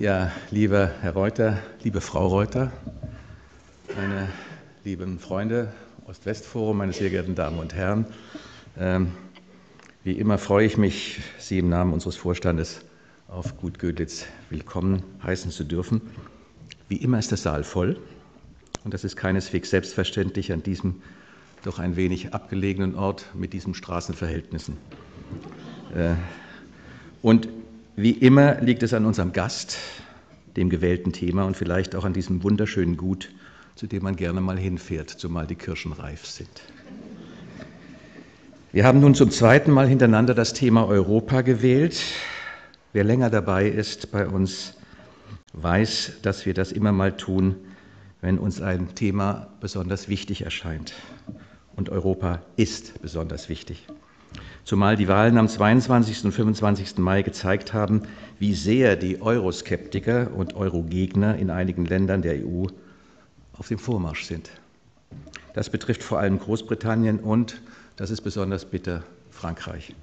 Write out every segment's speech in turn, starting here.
Ja, lieber Herr Reuter, liebe Frau Reuter, meine lieben Freunde, Ost-West-Forum, meine sehr geehrten Damen und Herren, ähm, wie immer freue ich mich, Sie im Namen unseres Vorstandes auf Gut Gödlitz willkommen heißen zu dürfen. Wie immer ist der Saal voll und das ist keineswegs selbstverständlich an diesem doch ein wenig abgelegenen Ort mit diesen Straßenverhältnissen. Äh, und wie immer liegt es an unserem Gast, dem gewählten Thema und vielleicht auch an diesem wunderschönen Gut, zu dem man gerne mal hinfährt, zumal die Kirschen reif sind. Wir haben nun zum zweiten Mal hintereinander das Thema Europa gewählt. Wer länger dabei ist bei uns, weiß, dass wir das immer mal tun, wenn uns ein Thema besonders wichtig erscheint. Und Europa ist besonders wichtig zumal die Wahlen am 22. und 25. Mai gezeigt haben, wie sehr die Euroskeptiker und Eurogegner in einigen Ländern der EU auf dem Vormarsch sind. Das betrifft vor allem Großbritannien und, das ist besonders bitter, Frankreich.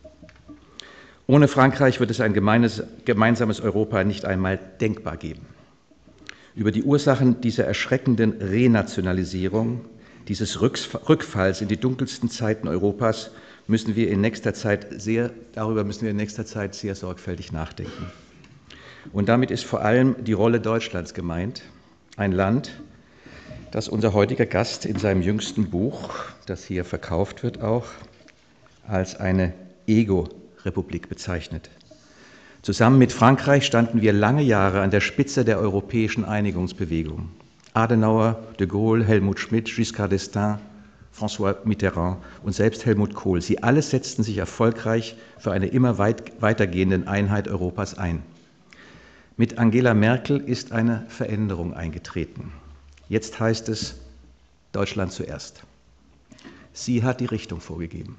Ohne Frankreich wird es ein gemeines, gemeinsames Europa nicht einmal denkbar geben. Über die Ursachen dieser erschreckenden Renationalisierung, dieses Rückfalls in die dunkelsten Zeiten Europas müssen wir in nächster Zeit sehr, darüber müssen wir in nächster Zeit sehr sorgfältig nachdenken. Und damit ist vor allem die Rolle Deutschlands gemeint, ein Land, das unser heutiger Gast in seinem jüngsten Buch, das hier verkauft wird, auch als eine Ego-Republik bezeichnet. Zusammen mit Frankreich standen wir lange Jahre an der Spitze der europäischen Einigungsbewegung. Adenauer, de Gaulle, Helmut Schmidt, Giscard d'Estaing, François Mitterrand und selbst Helmut Kohl. Sie alle setzten sich erfolgreich für eine immer weit, weitergehende Einheit Europas ein. Mit Angela Merkel ist eine Veränderung eingetreten. Jetzt heißt es Deutschland zuerst. Sie hat die Richtung vorgegeben.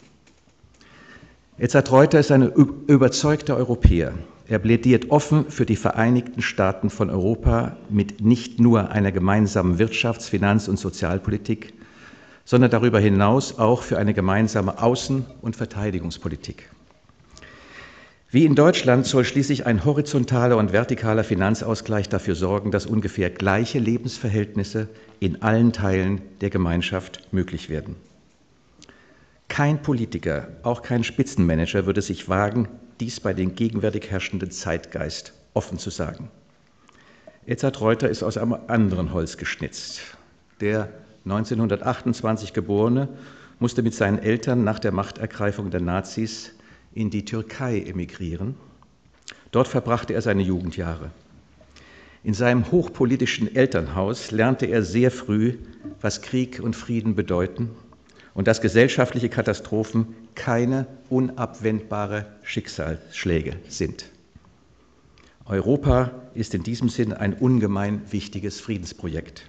Edzard Reuter ist ein überzeugter Europäer. Er plädiert offen für die Vereinigten Staaten von Europa mit nicht nur einer gemeinsamen Wirtschafts-, Finanz- und Sozialpolitik, sondern darüber hinaus auch für eine gemeinsame Außen- und Verteidigungspolitik. Wie in Deutschland soll schließlich ein horizontaler und vertikaler Finanzausgleich dafür sorgen, dass ungefähr gleiche Lebensverhältnisse in allen Teilen der Gemeinschaft möglich werden. Kein Politiker, auch kein Spitzenmanager würde sich wagen, dies bei den gegenwärtig herrschenden Zeitgeist offen zu sagen. Edzard Reuter ist aus einem anderen Holz geschnitzt. Der 1928 geborene, musste mit seinen Eltern nach der Machtergreifung der Nazis in die Türkei emigrieren. Dort verbrachte er seine Jugendjahre. In seinem hochpolitischen Elternhaus lernte er sehr früh, was Krieg und Frieden bedeuten und dass gesellschaftliche Katastrophen keine unabwendbare Schicksalsschläge sind. Europa ist in diesem Sinn ein ungemein wichtiges Friedensprojekt.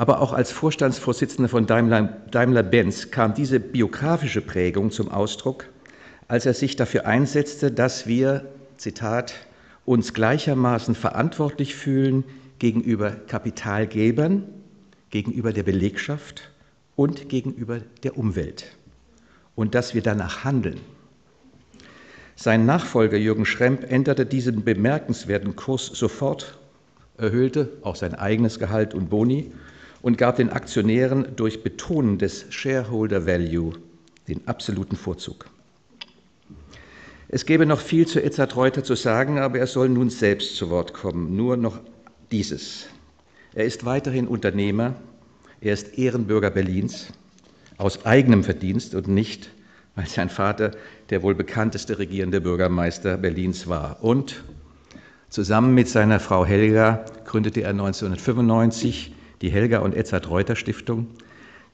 Aber auch als Vorstandsvorsitzender von Daimler-Benz kam diese biografische Prägung zum Ausdruck, als er sich dafür einsetzte, dass wir, Zitat, uns gleichermaßen verantwortlich fühlen gegenüber Kapitalgebern, gegenüber der Belegschaft und gegenüber der Umwelt und dass wir danach handeln. Sein Nachfolger Jürgen Schremp änderte diesen bemerkenswerten Kurs sofort, erhöhte auch sein eigenes Gehalt und Boni und gab den Aktionären durch Betonen des Shareholder Value den absoluten Vorzug. Es gäbe noch viel zu Edzard Reuter zu sagen, aber er soll nun selbst zu Wort kommen. Nur noch dieses. Er ist weiterhin Unternehmer, er ist Ehrenbürger Berlins aus eigenem Verdienst und nicht, weil sein Vater der wohl bekannteste regierende Bürgermeister Berlins war. Und zusammen mit seiner Frau Helga gründete er 1995 die Helga und Edzard Reuter Stiftung,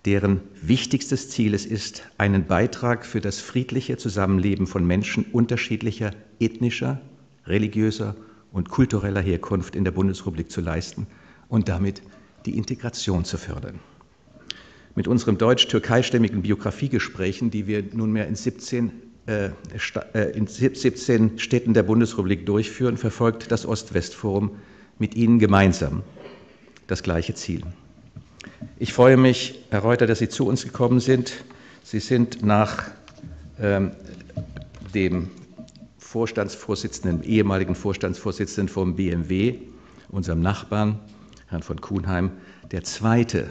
deren wichtigstes Ziel es ist, einen Beitrag für das friedliche Zusammenleben von Menschen unterschiedlicher ethnischer, religiöser und kultureller Herkunft in der Bundesrepublik zu leisten und damit die Integration zu fördern. Mit unseren deutsch-türkeistämmigen Biografiegesprächen, die wir nunmehr in 17, äh, äh in 17 Städten der Bundesrepublik durchführen, verfolgt das Ost-West-Forum mit Ihnen gemeinsam das gleiche Ziel. Ich freue mich, Herr Reuter, dass Sie zu uns gekommen sind. Sie sind nach ähm, dem Vorstandsvorsitzenden, ehemaligen Vorstandsvorsitzenden vom BMW, unserem Nachbarn, Herrn von Kuhnheim, der zweite,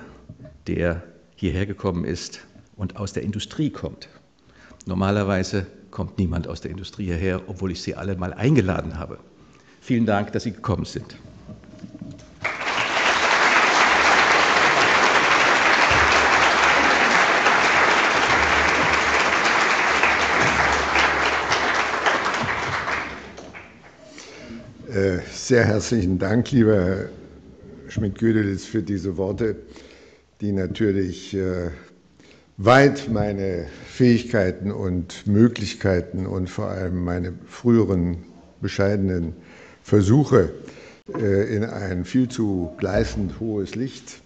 der hierher gekommen ist und aus der Industrie kommt. Normalerweise kommt niemand aus der Industrie hierher, obwohl ich Sie alle mal eingeladen habe. Vielen Dank, dass Sie gekommen sind. Sehr herzlichen Dank, lieber Herr Schmidt-Güdelitz, für diese Worte, die natürlich äh, weit meine Fähigkeiten und Möglichkeiten und vor allem meine früheren bescheidenen Versuche äh, in ein viel zu gleißend hohes Licht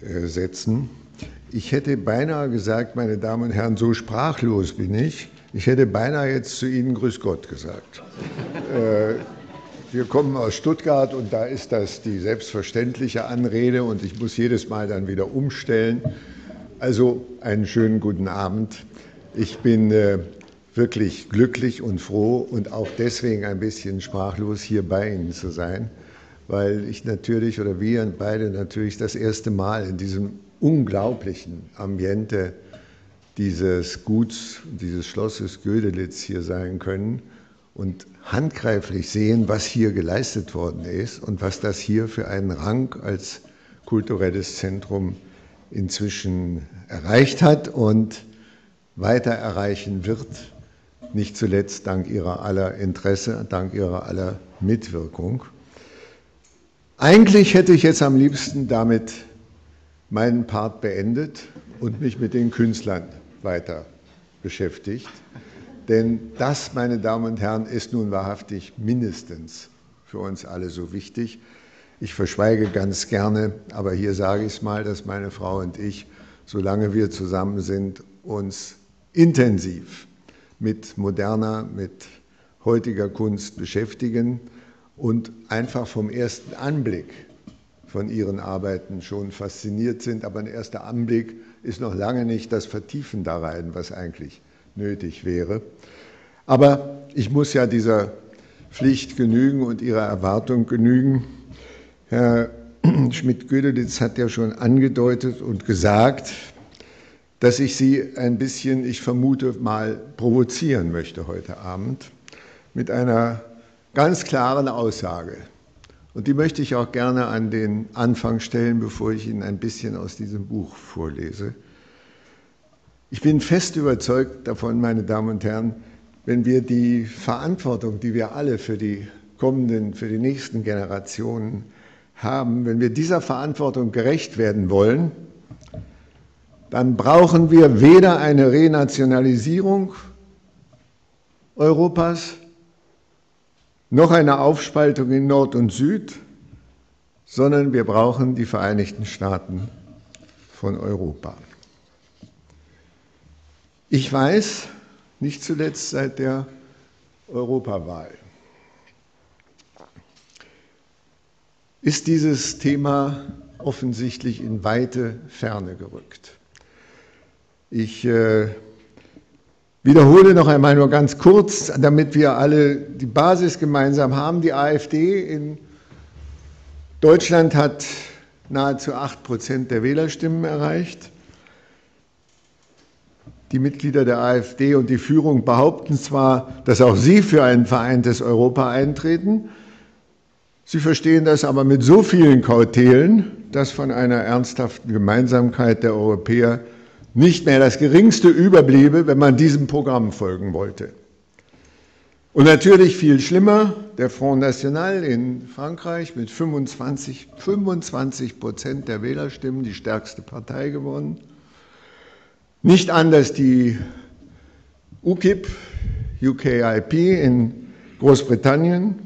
setzen. Ich hätte beinahe gesagt, meine Damen und Herren, so sprachlos bin ich. Ich hätte beinahe jetzt zu Ihnen Grüß Gott gesagt. Wir kommen aus Stuttgart und da ist das die selbstverständliche Anrede und ich muss jedes Mal dann wieder umstellen. Also einen schönen guten Abend. Ich bin äh, wirklich glücklich und froh und auch deswegen ein bisschen sprachlos hier bei Ihnen zu sein, weil ich natürlich oder wir beide natürlich das erste Mal in diesem unglaublichen Ambiente dieses Guts, dieses Schlosses Gödelitz hier sein können und handgreiflich sehen, was hier geleistet worden ist und was das hier für einen Rang als kulturelles Zentrum inzwischen erreicht hat und weiter erreichen wird, nicht zuletzt dank ihrer aller Interesse, dank ihrer aller Mitwirkung. Eigentlich hätte ich jetzt am liebsten damit meinen Part beendet und mich mit den Künstlern weiter beschäftigt. Denn das, meine Damen und Herren, ist nun wahrhaftig mindestens für uns alle so wichtig. Ich verschweige ganz gerne, aber hier sage ich es mal, dass meine Frau und ich, solange wir zusammen sind, uns intensiv mit moderner, mit heutiger Kunst beschäftigen und einfach vom ersten Anblick von ihren Arbeiten schon fasziniert sind. Aber ein erster Anblick ist noch lange nicht das Vertiefen da rein, was eigentlich nötig wäre. Aber ich muss ja dieser Pflicht genügen und Ihrer Erwartung genügen. Herr Schmidt-Gödelitz hat ja schon angedeutet und gesagt, dass ich Sie ein bisschen, ich vermute mal, provozieren möchte heute Abend mit einer ganz klaren Aussage. Und die möchte ich auch gerne an den Anfang stellen, bevor ich Ihnen ein bisschen aus diesem Buch vorlese. Ich bin fest überzeugt davon, meine Damen und Herren, wenn wir die Verantwortung, die wir alle für die kommenden, für die nächsten Generationen haben, wenn wir dieser Verantwortung gerecht werden wollen, dann brauchen wir weder eine Renationalisierung Europas noch eine Aufspaltung in Nord und Süd, sondern wir brauchen die Vereinigten Staaten von Europa. Ich weiß, nicht zuletzt seit der Europawahl, ist dieses Thema offensichtlich in weite Ferne gerückt. Ich äh, wiederhole noch einmal nur ganz kurz, damit wir alle die Basis gemeinsam haben. Die AfD in Deutschland hat nahezu acht Prozent der Wählerstimmen erreicht. Die Mitglieder der AfD und die Führung behaupten zwar, dass auch sie für ein vereintes Europa eintreten, sie verstehen das aber mit so vielen Kautelen, dass von einer ernsthaften Gemeinsamkeit der Europäer nicht mehr das geringste überbliebe, wenn man diesem Programm folgen wollte. Und natürlich viel schlimmer, der Front National in Frankreich mit 25, 25 Prozent der Wählerstimmen, die stärkste Partei gewonnen. Nicht anders die UKIP, UKIP in Großbritannien,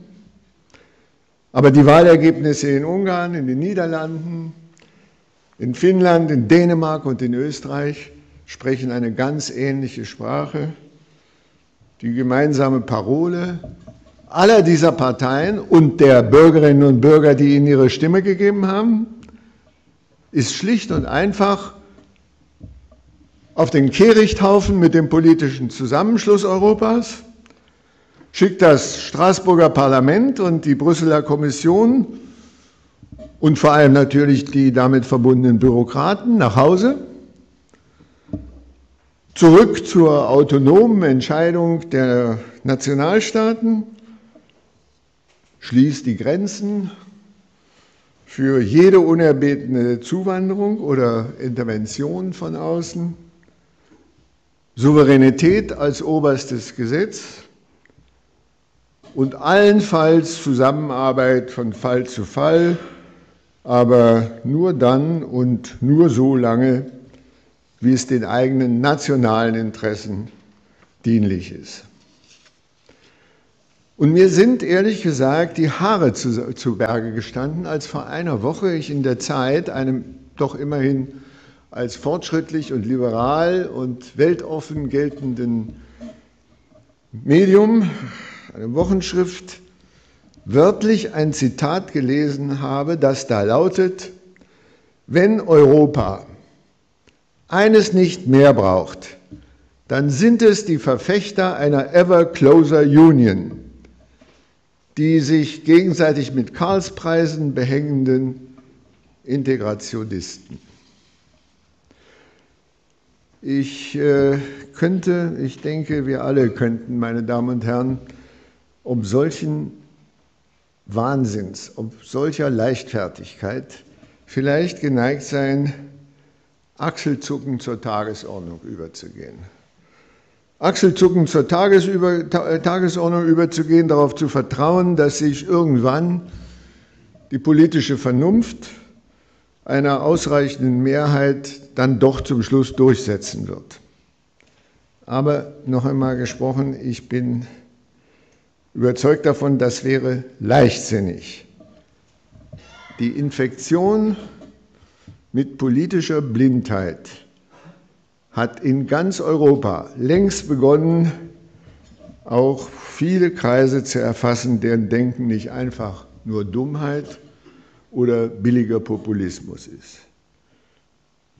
aber die Wahlergebnisse in Ungarn, in den Niederlanden, in Finnland, in Dänemark und in Österreich sprechen eine ganz ähnliche Sprache. Die gemeinsame Parole aller dieser Parteien und der Bürgerinnen und Bürger, die ihnen ihre Stimme gegeben haben, ist schlicht und einfach auf den Kehrichthaufen mit dem politischen Zusammenschluss Europas schickt das Straßburger Parlament und die Brüsseler Kommission und vor allem natürlich die damit verbundenen Bürokraten nach Hause, zurück zur autonomen Entscheidung der Nationalstaaten, schließt die Grenzen für jede unerbetene Zuwanderung oder Intervention von außen, Souveränität als oberstes Gesetz und allenfalls Zusammenarbeit von Fall zu Fall, aber nur dann und nur so lange, wie es den eigenen nationalen Interessen dienlich ist. Und mir sind ehrlich gesagt die Haare zu, zu Berge gestanden, als vor einer Woche ich in der Zeit, einem doch immerhin als fortschrittlich und liberal und weltoffen geltenden Medium, eine Wochenschrift, wörtlich ein Zitat gelesen habe, das da lautet, wenn Europa eines nicht mehr braucht, dann sind es die Verfechter einer ever closer Union, die sich gegenseitig mit Karlspreisen behängenden Integrationisten. Ich äh, könnte, ich denke, wir alle könnten, meine Damen und Herren, um solchen Wahnsinns, um solcher Leichtfertigkeit vielleicht geneigt sein, Achselzucken zur Tagesordnung überzugehen. Achselzucken zur Tagesüber, Tagesordnung überzugehen, darauf zu vertrauen, dass sich irgendwann die politische Vernunft einer ausreichenden Mehrheit dann doch zum Schluss durchsetzen wird. Aber noch einmal gesprochen, ich bin überzeugt davon, das wäre leichtsinnig. Die Infektion mit politischer Blindheit hat in ganz Europa längst begonnen, auch viele Kreise zu erfassen, deren Denken nicht einfach nur Dummheit oder billiger Populismus ist.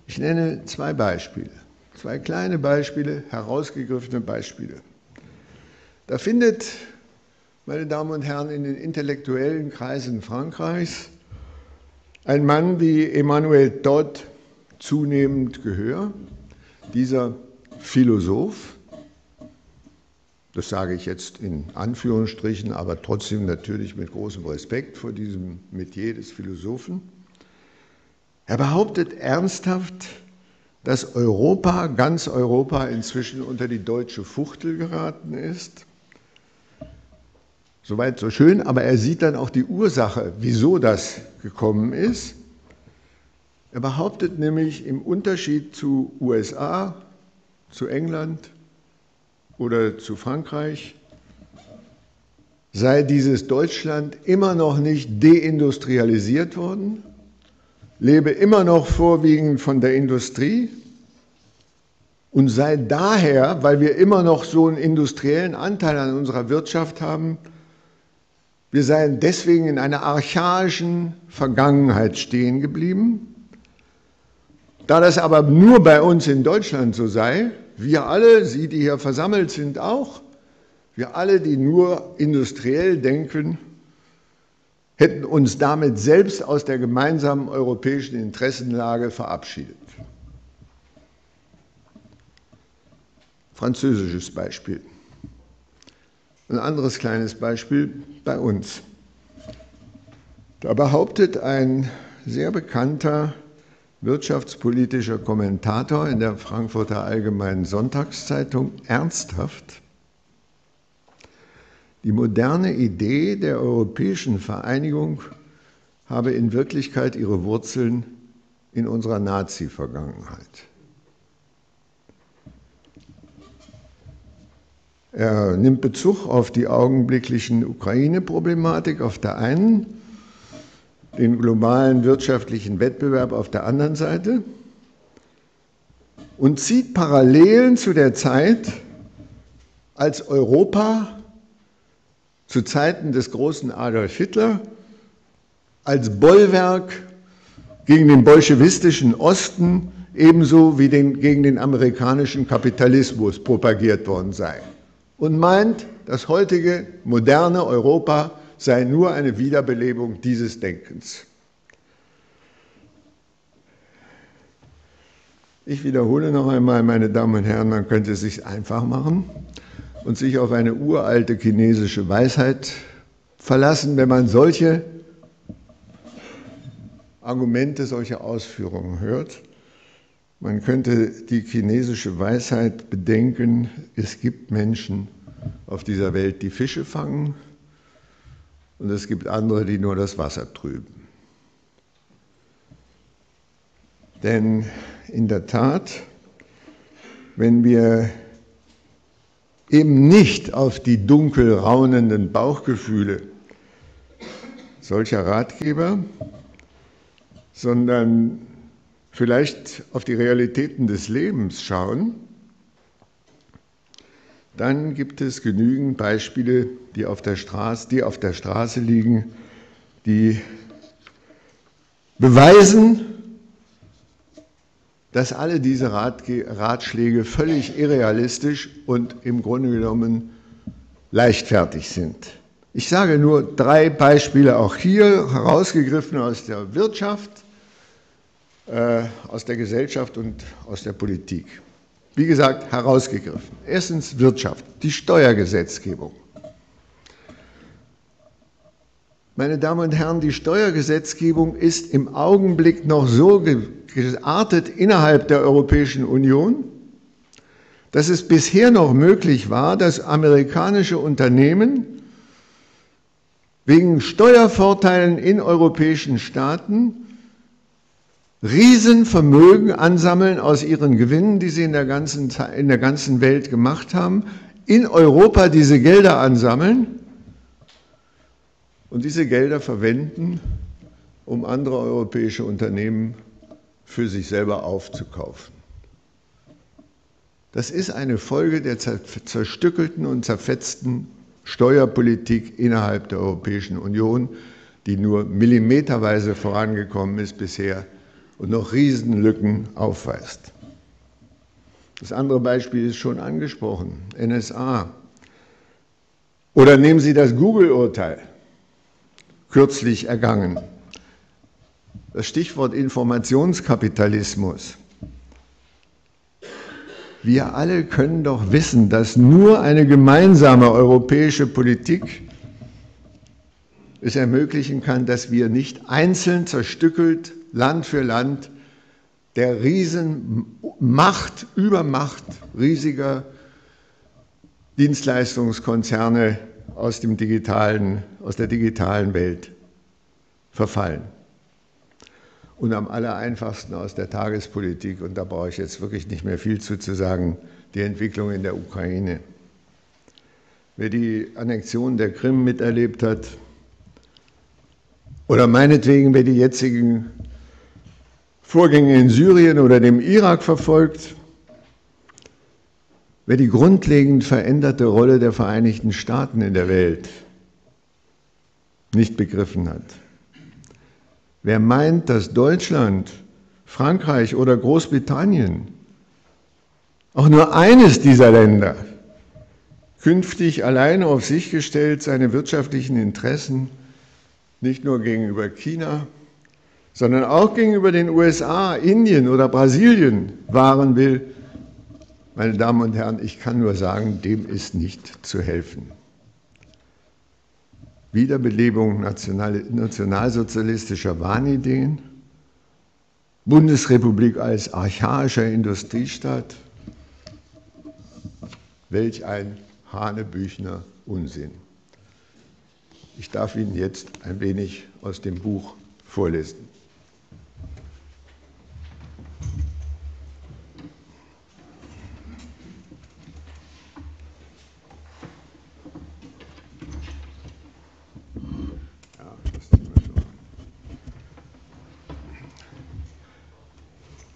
Ich nenne zwei Beispiele, zwei kleine Beispiele, herausgegriffene Beispiele. Da findet, meine Damen und Herren, in den intellektuellen Kreisen Frankreichs ein Mann wie Emmanuel Todd zunehmend Gehör. Dieser Philosoph, das sage ich jetzt in Anführungsstrichen, aber trotzdem natürlich mit großem Respekt vor diesem Metier des Philosophen, er behauptet ernsthaft, dass Europa, ganz Europa inzwischen unter die deutsche Fuchtel geraten ist. Soweit so schön, aber er sieht dann auch die Ursache, wieso das gekommen ist. Er behauptet nämlich im Unterschied zu USA, zu England oder zu Frankreich, sei dieses Deutschland immer noch nicht deindustrialisiert worden, lebe immer noch vorwiegend von der Industrie und sei daher, weil wir immer noch so einen industriellen Anteil an unserer Wirtschaft haben, wir seien deswegen in einer archaischen Vergangenheit stehen geblieben. Da das aber nur bei uns in Deutschland so sei, wir alle, Sie, die hier versammelt sind, auch, wir alle, die nur industriell denken, hätten uns damit selbst aus der gemeinsamen europäischen Interessenlage verabschiedet. Französisches Beispiel. Ein anderes kleines Beispiel bei uns. Da behauptet ein sehr bekannter wirtschaftspolitischer Kommentator in der Frankfurter Allgemeinen Sonntagszeitung ernsthaft, die moderne Idee der europäischen Vereinigung habe in Wirklichkeit ihre Wurzeln in unserer Nazi-Vergangenheit. Er nimmt Bezug auf die augenblicklichen Ukraine-Problematik auf der einen, den globalen wirtschaftlichen Wettbewerb auf der anderen Seite und zieht Parallelen zu der Zeit, als Europa zu Zeiten des großen Adolf Hitler als Bollwerk gegen den bolschewistischen Osten ebenso wie den, gegen den amerikanischen Kapitalismus propagiert worden sei. und meint, das heutige moderne Europa sei nur eine Wiederbelebung dieses Denkens. Ich wiederhole noch einmal, meine Damen und Herren, man könnte es sich einfach machen und sich auf eine uralte chinesische Weisheit verlassen, wenn man solche Argumente, solche Ausführungen hört. Man könnte die chinesische Weisheit bedenken, es gibt Menschen auf dieser Welt, die Fische fangen und es gibt andere, die nur das Wasser trüben. Denn in der Tat, wenn wir eben nicht auf die dunkel raunenden Bauchgefühle solcher Ratgeber, sondern vielleicht auf die Realitäten des Lebens schauen, dann gibt es genügend Beispiele, die auf der Straße, die auf der Straße liegen, die beweisen, dass alle diese Ratschläge völlig irrealistisch und im Grunde genommen leichtfertig sind. Ich sage nur drei Beispiele auch hier, herausgegriffen aus der Wirtschaft, äh, aus der Gesellschaft und aus der Politik. Wie gesagt, herausgegriffen. Erstens Wirtschaft, die Steuergesetzgebung. Meine Damen und Herren, die Steuergesetzgebung ist im Augenblick noch so geartet innerhalb der Europäischen Union, dass es bisher noch möglich war, dass amerikanische Unternehmen wegen Steuervorteilen in europäischen Staaten Riesenvermögen ansammeln aus ihren Gewinnen, die sie in der, ganzen, in der ganzen Welt gemacht haben, in Europa diese Gelder ansammeln und diese Gelder verwenden, um andere europäische Unternehmen für sich selber aufzukaufen. Das ist eine Folge der zerstückelten und zerfetzten Steuerpolitik innerhalb der Europäischen Union, die nur millimeterweise vorangekommen ist bisher und noch Riesenlücken aufweist. Das andere Beispiel ist schon angesprochen, NSA. Oder nehmen Sie das Google-Urteil, kürzlich ergangen. Das Stichwort Informationskapitalismus. Wir alle können doch wissen, dass nur eine gemeinsame europäische Politik es ermöglichen kann, dass wir nicht einzeln zerstückelt Land für Land der Riesenmacht, Übermacht riesiger Dienstleistungskonzerne aus, dem digitalen, aus der digitalen Welt verfallen. Und am allereinfachsten aus der Tagespolitik, und da brauche ich jetzt wirklich nicht mehr viel zu, zu sagen, die Entwicklung in der Ukraine. Wer die Annexion der Krim miterlebt hat, oder meinetwegen, wer die jetzigen Vorgänge in Syrien oder dem Irak verfolgt, wer die grundlegend veränderte Rolle der Vereinigten Staaten in der Welt nicht begriffen hat, wer meint, dass Deutschland, Frankreich oder Großbritannien, auch nur eines dieser Länder, künftig alleine auf sich gestellt seine wirtschaftlichen Interessen nicht nur gegenüber China, sondern auch gegenüber den USA, Indien oder Brasilien wahren will, meine Damen und Herren, ich kann nur sagen, dem ist nicht zu helfen. Wiederbelebung national, nationalsozialistischer Wahnideen, Bundesrepublik als archaischer Industriestaat, welch ein Hanebüchner Unsinn. Ich darf Ihnen jetzt ein wenig aus dem Buch vorlesen.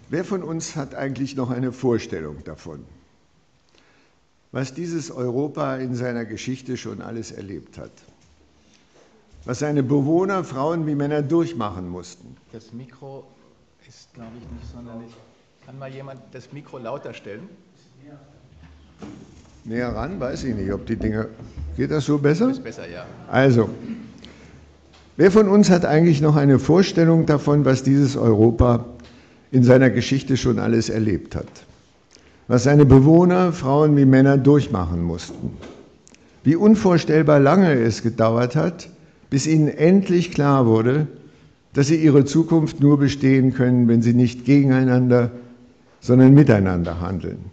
Wer von uns hat eigentlich noch eine Vorstellung davon, was dieses Europa in seiner Geschichte schon alles erlebt hat? Was seine Bewohner, Frauen wie Männer durchmachen mussten? Das Mikro ist, glaube ich, nicht sonderlich. Kann mal jemand das Mikro lauter stellen? näher ran, weiß ich nicht, ob die Dinge. Geht das so besser? Ist besser, ja. Also, wer von uns hat eigentlich noch eine Vorstellung davon, was dieses Europa in seiner Geschichte schon alles erlebt hat? Was seine Bewohner, Frauen wie Männer, durchmachen mussten? Wie unvorstellbar lange es gedauert hat, bis ihnen endlich klar wurde, dass sie ihre Zukunft nur bestehen können, wenn sie nicht gegeneinander, sondern miteinander handeln.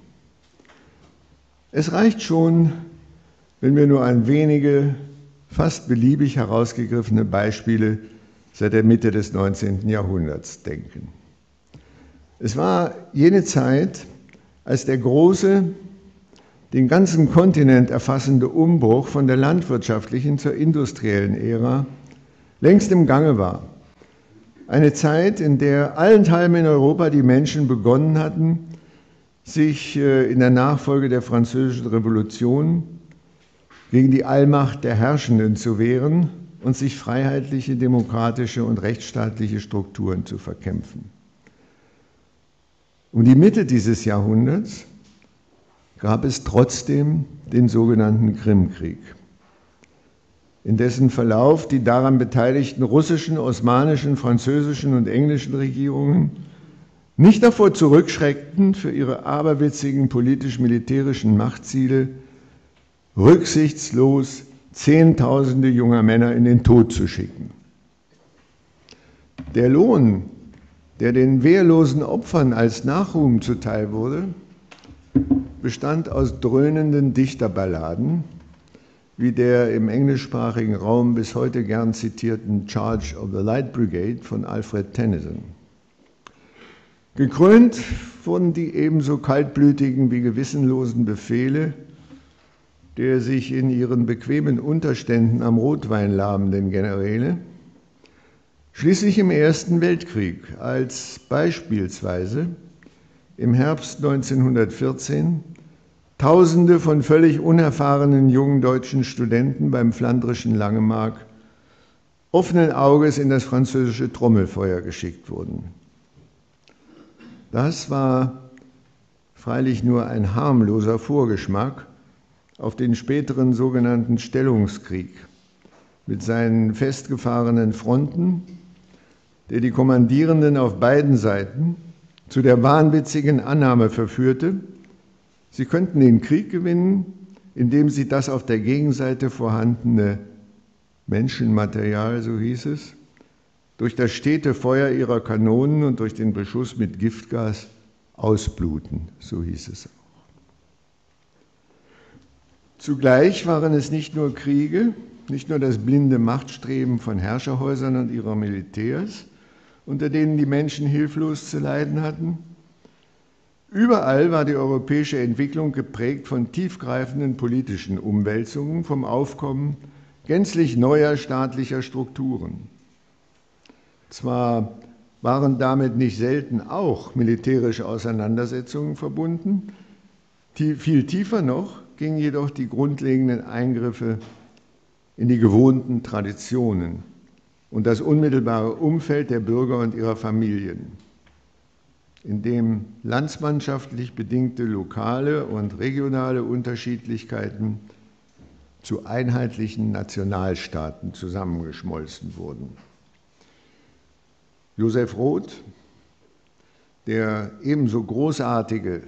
Es reicht schon, wenn wir nur an wenige, fast beliebig herausgegriffene Beispiele seit der Mitte des 19. Jahrhunderts denken. Es war jene Zeit, als der große, den ganzen Kontinent erfassende Umbruch von der landwirtschaftlichen zur industriellen Ära längst im Gange war. Eine Zeit, in der allenthalben in Europa die Menschen begonnen hatten, sich äh, in der Nachfolge der Französischen Revolution gegen die Allmacht der Herrschenden zu wehren und sich freiheitliche, demokratische und rechtsstaatliche Strukturen zu verkämpfen. Um die Mitte dieses Jahrhunderts gab es trotzdem den sogenannten Krimkrieg, in dessen Verlauf die daran beteiligten russischen, osmanischen, französischen und englischen Regierungen nicht davor zurückschreckten, für ihre aberwitzigen politisch-militärischen Machtziele rücksichtslos Zehntausende junger Männer in den Tod zu schicken. Der Lohn, der den wehrlosen Opfern als Nachruhm zuteil wurde, bestand aus dröhnenden Dichterballaden, wie der im englischsprachigen Raum bis heute gern zitierten Charge of the Light Brigade von Alfred Tennyson. Gekrönt wurden die ebenso kaltblütigen wie gewissenlosen Befehle der sich in ihren bequemen Unterständen am Rotwein labenden Generäle, schließlich im Ersten Weltkrieg, als beispielsweise im Herbst 1914 Tausende von völlig unerfahrenen jungen deutschen Studenten beim flandrischen Langemark offenen Auges in das französische Trommelfeuer geschickt wurden. Das war freilich nur ein harmloser Vorgeschmack auf den späteren sogenannten Stellungskrieg mit seinen festgefahrenen Fronten, der die Kommandierenden auf beiden Seiten zu der wahnwitzigen Annahme verführte, sie könnten den Krieg gewinnen, indem sie das auf der Gegenseite vorhandene Menschenmaterial, so hieß es, durch das stete Feuer ihrer Kanonen und durch den Beschuss mit Giftgas ausbluten, so hieß es auch. Zugleich waren es nicht nur Kriege, nicht nur das blinde Machtstreben von Herrscherhäusern und ihrer Militärs, unter denen die Menschen hilflos zu leiden hatten. Überall war die europäische Entwicklung geprägt von tiefgreifenden politischen Umwälzungen, vom Aufkommen gänzlich neuer staatlicher Strukturen. Zwar waren damit nicht selten auch militärische Auseinandersetzungen verbunden, viel tiefer noch gingen jedoch die grundlegenden Eingriffe in die gewohnten Traditionen und das unmittelbare Umfeld der Bürger und ihrer Familien, in dem landsmannschaftlich bedingte lokale und regionale Unterschiedlichkeiten zu einheitlichen Nationalstaaten zusammengeschmolzen wurden. Josef Roth, der ebenso großartige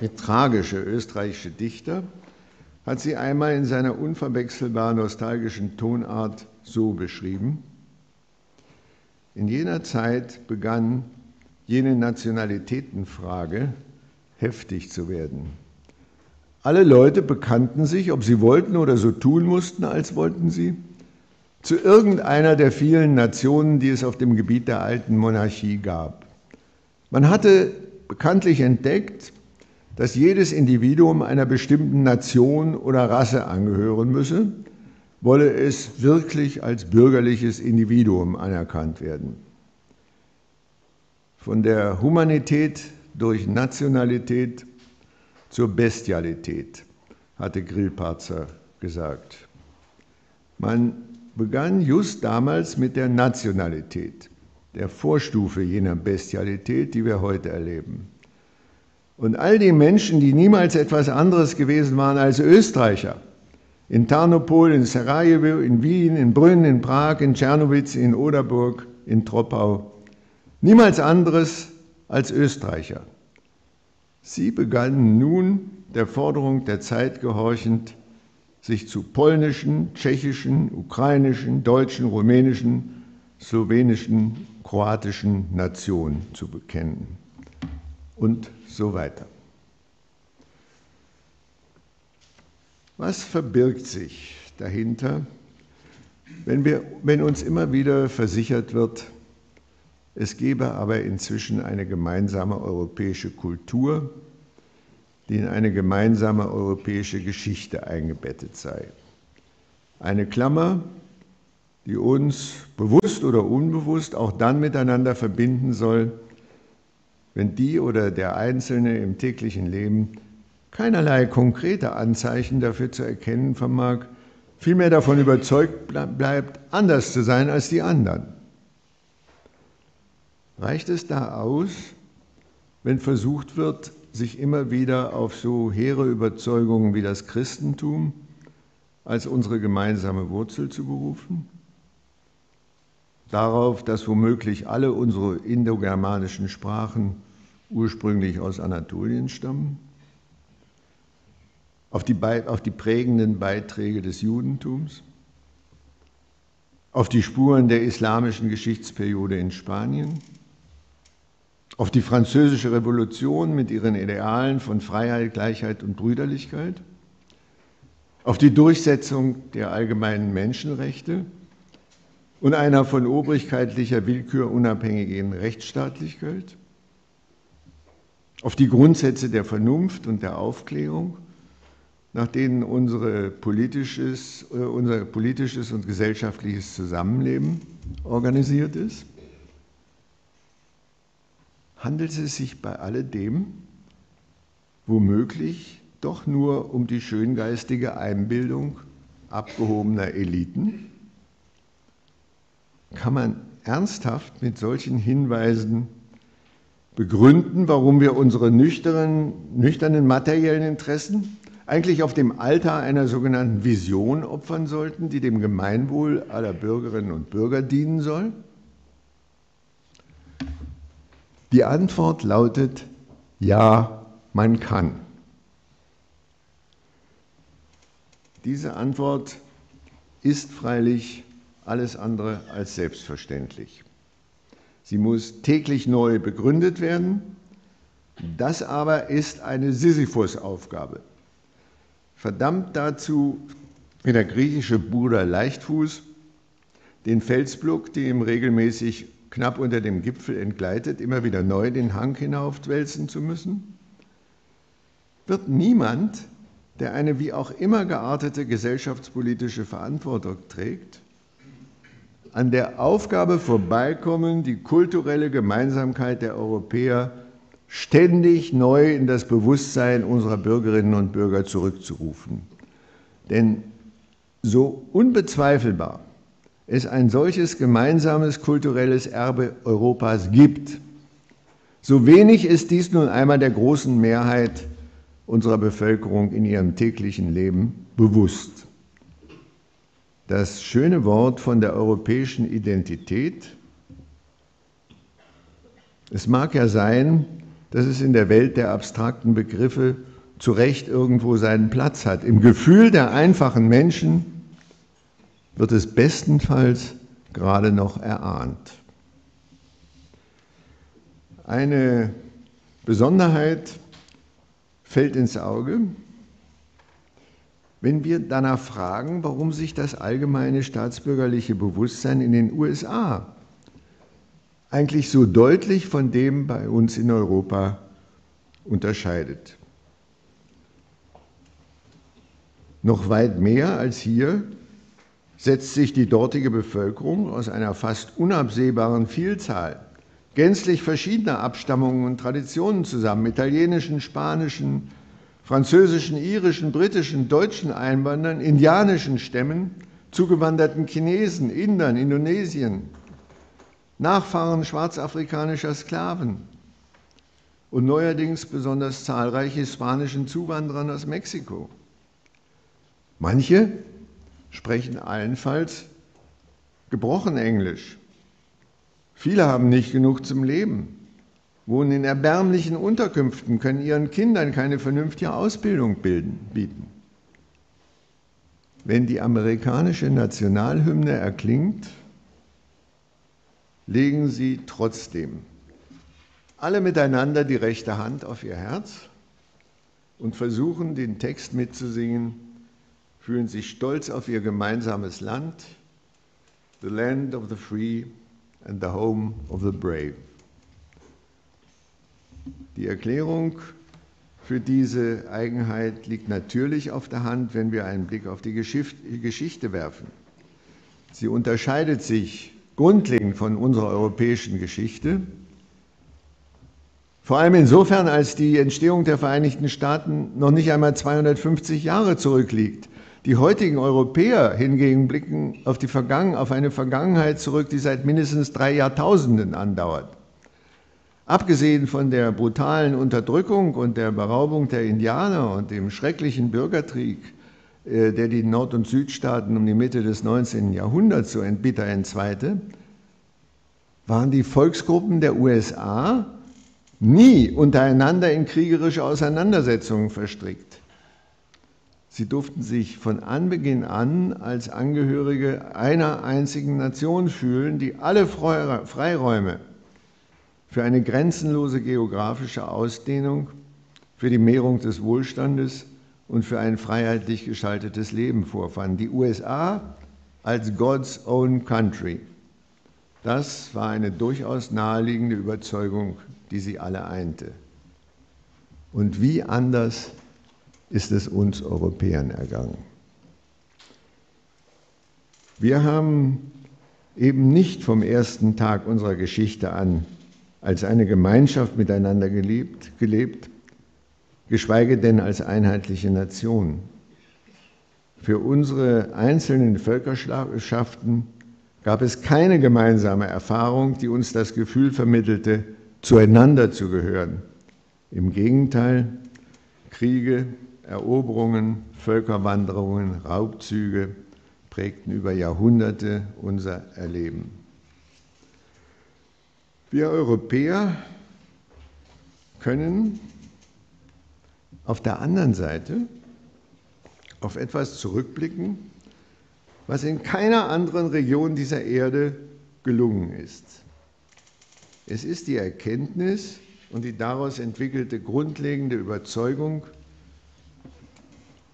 der tragische österreichische Dichter hat sie einmal in seiner unverwechselbar nostalgischen Tonart so beschrieben. In jener Zeit begann jene Nationalitätenfrage heftig zu werden. Alle Leute bekannten sich, ob sie wollten oder so tun mussten, als wollten sie, zu irgendeiner der vielen Nationen, die es auf dem Gebiet der alten Monarchie gab. Man hatte bekanntlich entdeckt, dass jedes Individuum einer bestimmten Nation oder Rasse angehören müsse, wolle es wirklich als bürgerliches Individuum anerkannt werden. Von der Humanität durch Nationalität zur Bestialität, hatte Grillparzer gesagt. Man begann just damals mit der Nationalität, der Vorstufe jener Bestialität, die wir heute erleben. Und all die Menschen, die niemals etwas anderes gewesen waren als Österreicher, in Tarnopol, in Sarajevo, in Wien, in Brünn, in Prag, in Tschernowitz, in Oderburg, in Troppau, niemals anderes als Österreicher. Sie begannen nun, der Forderung der Zeit gehorchend, sich zu polnischen, tschechischen, ukrainischen, deutschen, rumänischen, slowenischen, kroatischen Nationen zu bekennen. Und so weiter. Was verbirgt sich dahinter, wenn, wir, wenn uns immer wieder versichert wird, es gebe aber inzwischen eine gemeinsame europäische Kultur, die in eine gemeinsame europäische Geschichte eingebettet sei. Eine Klammer, die uns bewusst oder unbewusst auch dann miteinander verbinden soll, wenn die oder der Einzelne im täglichen Leben keinerlei konkrete Anzeichen dafür zu erkennen vermag, vielmehr davon überzeugt bleibt, anders zu sein als die anderen. Reicht es da aus, wenn versucht wird, sich immer wieder auf so hehre Überzeugungen wie das Christentum als unsere gemeinsame Wurzel zu berufen? Darauf, dass womöglich alle unsere indogermanischen Sprachen ursprünglich aus Anatolien stammen? Auf die, auf die prägenden Beiträge des Judentums? Auf die Spuren der islamischen Geschichtsperiode in Spanien? auf die französische Revolution mit ihren Idealen von Freiheit, Gleichheit und Brüderlichkeit, auf die Durchsetzung der allgemeinen Menschenrechte und einer von obrigkeitlicher Willkür unabhängigen Rechtsstaatlichkeit, auf die Grundsätze der Vernunft und der Aufklärung, nach denen unsere politisches, äh, unser politisches und gesellschaftliches Zusammenleben organisiert ist handelt es sich bei alledem womöglich doch nur um die schöngeistige Einbildung abgehobener Eliten? Kann man ernsthaft mit solchen Hinweisen begründen, warum wir unsere nüchternen, nüchternen materiellen Interessen eigentlich auf dem Altar einer sogenannten Vision opfern sollten, die dem Gemeinwohl aller Bürgerinnen und Bürger dienen soll? Die Antwort lautet, ja, man kann. Diese Antwort ist freilich alles andere als selbstverständlich. Sie muss täglich neu begründet werden. Das aber ist eine Sisyphus-Aufgabe. Verdammt dazu, wie der griechische Bruder Leichtfuß den Felsblock, die ihm regelmäßig knapp unter dem Gipfel entgleitet, immer wieder neu den Hang hinaufwälzen zu müssen? Wird niemand, der eine wie auch immer geartete gesellschaftspolitische Verantwortung trägt, an der Aufgabe vorbeikommen, die kulturelle Gemeinsamkeit der Europäer ständig neu in das Bewusstsein unserer Bürgerinnen und Bürger zurückzurufen. Denn so unbezweifelbar es ein solches gemeinsames kulturelles Erbe Europas gibt. So wenig ist dies nun einmal der großen Mehrheit unserer Bevölkerung in ihrem täglichen Leben bewusst. Das schöne Wort von der europäischen Identität, es mag ja sein, dass es in der Welt der abstrakten Begriffe zu Recht irgendwo seinen Platz hat. Im Gefühl der einfachen Menschen wird es bestenfalls gerade noch erahnt. Eine Besonderheit fällt ins Auge, wenn wir danach fragen, warum sich das allgemeine staatsbürgerliche Bewusstsein in den USA eigentlich so deutlich von dem bei uns in Europa unterscheidet. Noch weit mehr als hier setzt sich die dortige Bevölkerung aus einer fast unabsehbaren Vielzahl gänzlich verschiedener Abstammungen und Traditionen zusammen, italienischen, spanischen, französischen, irischen, britischen, deutschen Einwanderern, indianischen Stämmen, zugewanderten Chinesen, Indern, Indonesien, Nachfahren schwarzafrikanischer Sklaven, und neuerdings besonders zahlreiche hispanischen Zuwanderern aus Mexiko. Manche sprechen allenfalls gebrochen Englisch. Viele haben nicht genug zum Leben, wohnen in erbärmlichen Unterkünften, können ihren Kindern keine vernünftige Ausbildung bilden, bieten. Wenn die amerikanische Nationalhymne erklingt, legen sie trotzdem alle miteinander die rechte Hand auf ihr Herz und versuchen den Text mitzusingen, fühlen sich stolz auf ihr gemeinsames Land, the land of the free and the home of the brave. Die Erklärung für diese Eigenheit liegt natürlich auf der Hand, wenn wir einen Blick auf die Geschichte werfen. Sie unterscheidet sich grundlegend von unserer europäischen Geschichte, vor allem insofern, als die Entstehung der Vereinigten Staaten noch nicht einmal 250 Jahre zurückliegt. Die heutigen Europäer hingegen blicken auf, die Vergangen auf eine Vergangenheit zurück, die seit mindestens drei Jahrtausenden andauert. Abgesehen von der brutalen Unterdrückung und der Beraubung der Indianer und dem schrecklichen Bürgerkrieg, der die Nord- und Südstaaten um die Mitte des 19. Jahrhunderts so bitter entzweite, waren die Volksgruppen der USA nie untereinander in kriegerische Auseinandersetzungen verstrickt. Sie durften sich von Anbeginn an als Angehörige einer einzigen Nation fühlen, die alle Freiräume für eine grenzenlose geografische Ausdehnung, für die Mehrung des Wohlstandes und für ein freiheitlich gestaltetes Leben vorfanden. Die USA als God's own country. Das war eine durchaus naheliegende Überzeugung, die sie alle einte. Und wie anders ist es uns Europäern ergangen. Wir haben eben nicht vom ersten Tag unserer Geschichte an als eine Gemeinschaft miteinander gelebt, gelebt, geschweige denn als einheitliche Nation. Für unsere einzelnen Völkerschaften gab es keine gemeinsame Erfahrung, die uns das Gefühl vermittelte, zueinander zu gehören. Im Gegenteil, Kriege, Eroberungen, Völkerwanderungen, Raubzüge prägten über Jahrhunderte unser Erleben. Wir Europäer können auf der anderen Seite auf etwas zurückblicken, was in keiner anderen Region dieser Erde gelungen ist. Es ist die Erkenntnis und die daraus entwickelte grundlegende Überzeugung,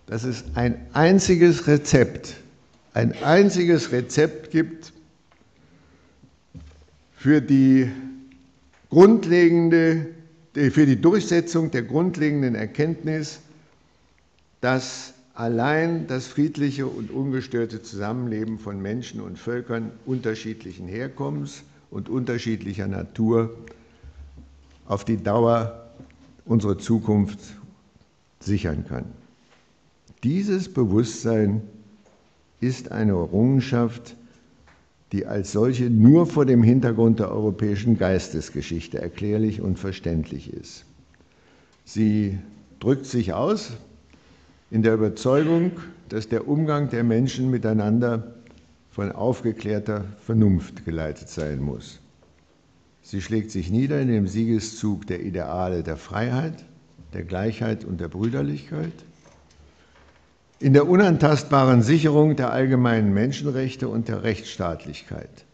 dass es ein einziges Rezept, ein einziges Rezept gibt für die grundlegende, für die Durchsetzung der grundlegenden Erkenntnis, dass allein das friedliche und ungestörte Zusammenleben von Menschen und Völkern unterschiedlichen Herkommens und unterschiedlicher Natur auf die Dauer unsere Zukunft sichern kann. Dieses Bewusstsein ist eine Errungenschaft, die als solche nur vor dem Hintergrund der europäischen Geistesgeschichte erklärlich und verständlich ist. Sie drückt sich aus in der Überzeugung, dass der Umgang der Menschen miteinander von aufgeklärter Vernunft geleitet sein muss. Sie schlägt sich nieder in dem Siegeszug der Ideale der Freiheit, der Gleichheit und der Brüderlichkeit, in der unantastbaren Sicherung der allgemeinen Menschenrechte und der Rechtsstaatlichkeit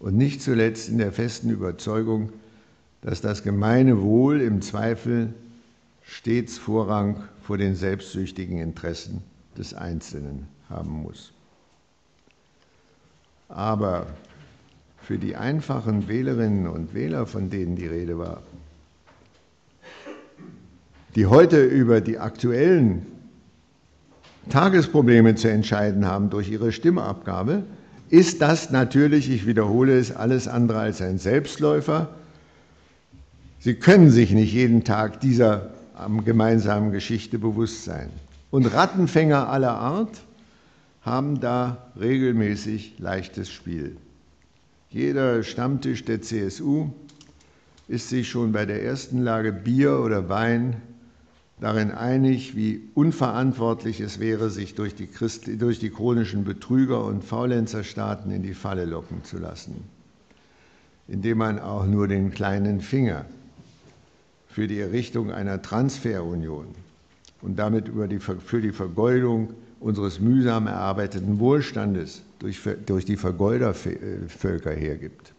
und nicht zuletzt in der festen Überzeugung, dass das gemeine Wohl im Zweifel stets Vorrang vor den selbstsüchtigen Interessen des Einzelnen haben muss. Aber für die einfachen Wählerinnen und Wähler, von denen die Rede war, die heute über die aktuellen Tagesprobleme zu entscheiden haben durch ihre Stimmabgabe, ist das natürlich, ich wiederhole es, alles andere als ein Selbstläufer. Sie können sich nicht jeden Tag dieser gemeinsamen Geschichte bewusst sein. Und Rattenfänger aller Art haben da regelmäßig leichtes Spiel. Jeder Stammtisch der CSU ist sich schon bei der ersten Lage Bier oder Wein darin einig, wie unverantwortlich es wäre, sich durch die, Christ durch die chronischen Betrüger und Faulenzerstaaten in die Falle locken zu lassen, indem man auch nur den kleinen Finger für die Errichtung einer Transferunion und damit über die, für die Vergeudung unseres mühsam erarbeiteten Wohlstandes durch, durch die Vergeudervölker hergibt.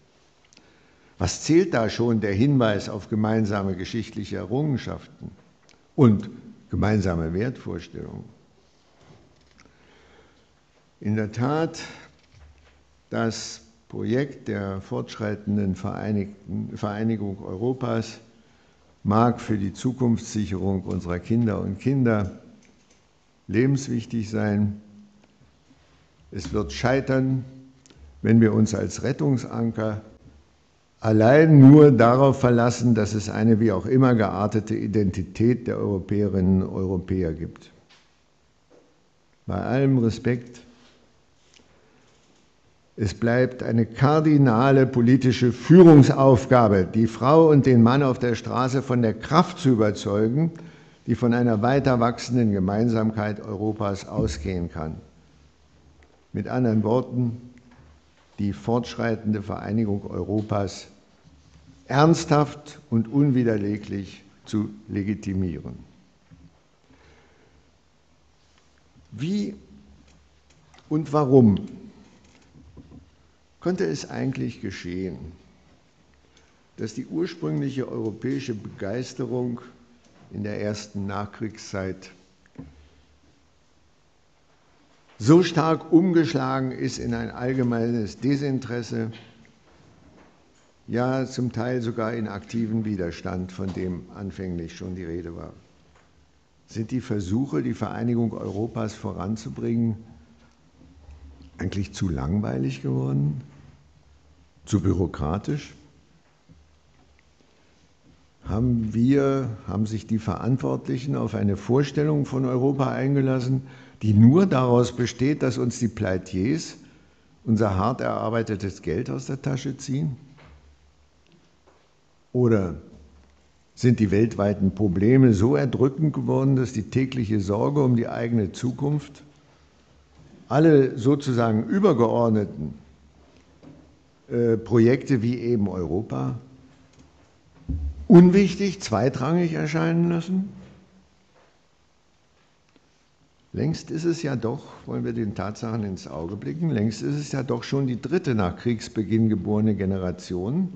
Was zählt da schon der Hinweis auf gemeinsame geschichtliche Errungenschaften und gemeinsame Wertvorstellungen? In der Tat, das Projekt der fortschreitenden Vereinigung Europas mag für die Zukunftssicherung unserer Kinder und Kinder lebenswichtig sein. Es wird scheitern, wenn wir uns als Rettungsanker allein nur darauf verlassen, dass es eine wie auch immer geartete Identität der Europäerinnen und Europäer gibt. Bei allem Respekt, es bleibt eine kardinale politische Führungsaufgabe, die Frau und den Mann auf der Straße von der Kraft zu überzeugen, die von einer weiter wachsenden Gemeinsamkeit Europas ausgehen kann. Mit anderen Worten, die fortschreitende Vereinigung Europas ernsthaft und unwiderleglich zu legitimieren. Wie und warum konnte es eigentlich geschehen, dass die ursprüngliche europäische Begeisterung in der ersten Nachkriegszeit so stark umgeschlagen ist in ein allgemeines Desinteresse, ja zum Teil sogar in aktiven Widerstand, von dem anfänglich schon die Rede war. Sind die Versuche, die Vereinigung Europas voranzubringen, eigentlich zu langweilig geworden? Zu bürokratisch? haben wir, haben sich die Verantwortlichen auf eine Vorstellung von Europa eingelassen, die nur daraus besteht, dass uns die Pleitiers unser hart erarbeitetes Geld aus der Tasche ziehen? Oder sind die weltweiten Probleme so erdrückend geworden, dass die tägliche Sorge um die eigene Zukunft alle sozusagen übergeordneten äh, Projekte wie eben Europa unwichtig, zweitrangig erscheinen lassen? Längst ist es ja doch, wollen wir den Tatsachen ins Auge blicken, längst ist es ja doch schon die dritte nach Kriegsbeginn geborene Generation,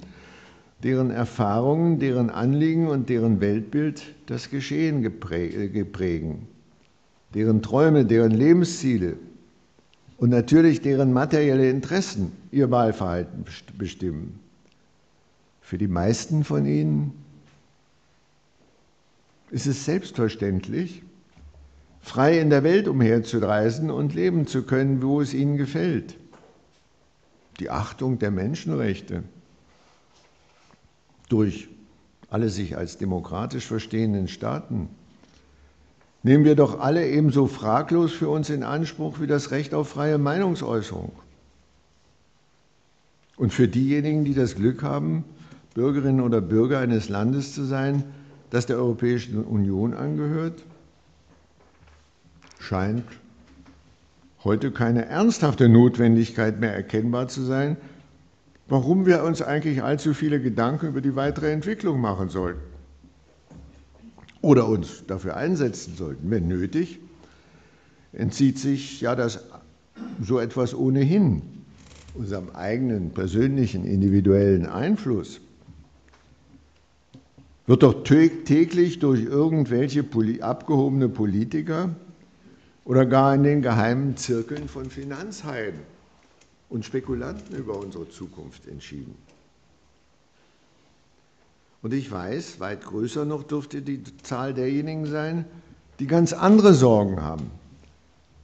deren Erfahrungen, deren Anliegen und deren Weltbild das Geschehen geprägen, deren Träume, deren Lebensziele und natürlich deren materielle Interessen ihr Wahlverhalten bestimmen. Für die meisten von ihnen ist es selbstverständlich, frei in der Welt umherzureisen und leben zu können, wo es ihnen gefällt. Die Achtung der Menschenrechte durch alle sich als demokratisch verstehenden Staaten nehmen wir doch alle ebenso fraglos für uns in Anspruch wie das Recht auf freie Meinungsäußerung. Und für diejenigen, die das Glück haben, Bürgerinnen oder Bürger eines Landes zu sein, das der Europäischen Union angehört, scheint heute keine ernsthafte Notwendigkeit mehr erkennbar zu sein, warum wir uns eigentlich allzu viele Gedanken über die weitere Entwicklung machen sollten oder uns dafür einsetzen sollten. Wenn nötig, entzieht sich ja das so etwas ohnehin unserem eigenen persönlichen individuellen Einfluss wird doch täglich durch irgendwelche abgehobene Politiker oder gar in den geheimen Zirkeln von Finanzheiden und Spekulanten über unsere Zukunft entschieden. Und ich weiß, weit größer noch dürfte die Zahl derjenigen sein, die ganz andere Sorgen haben.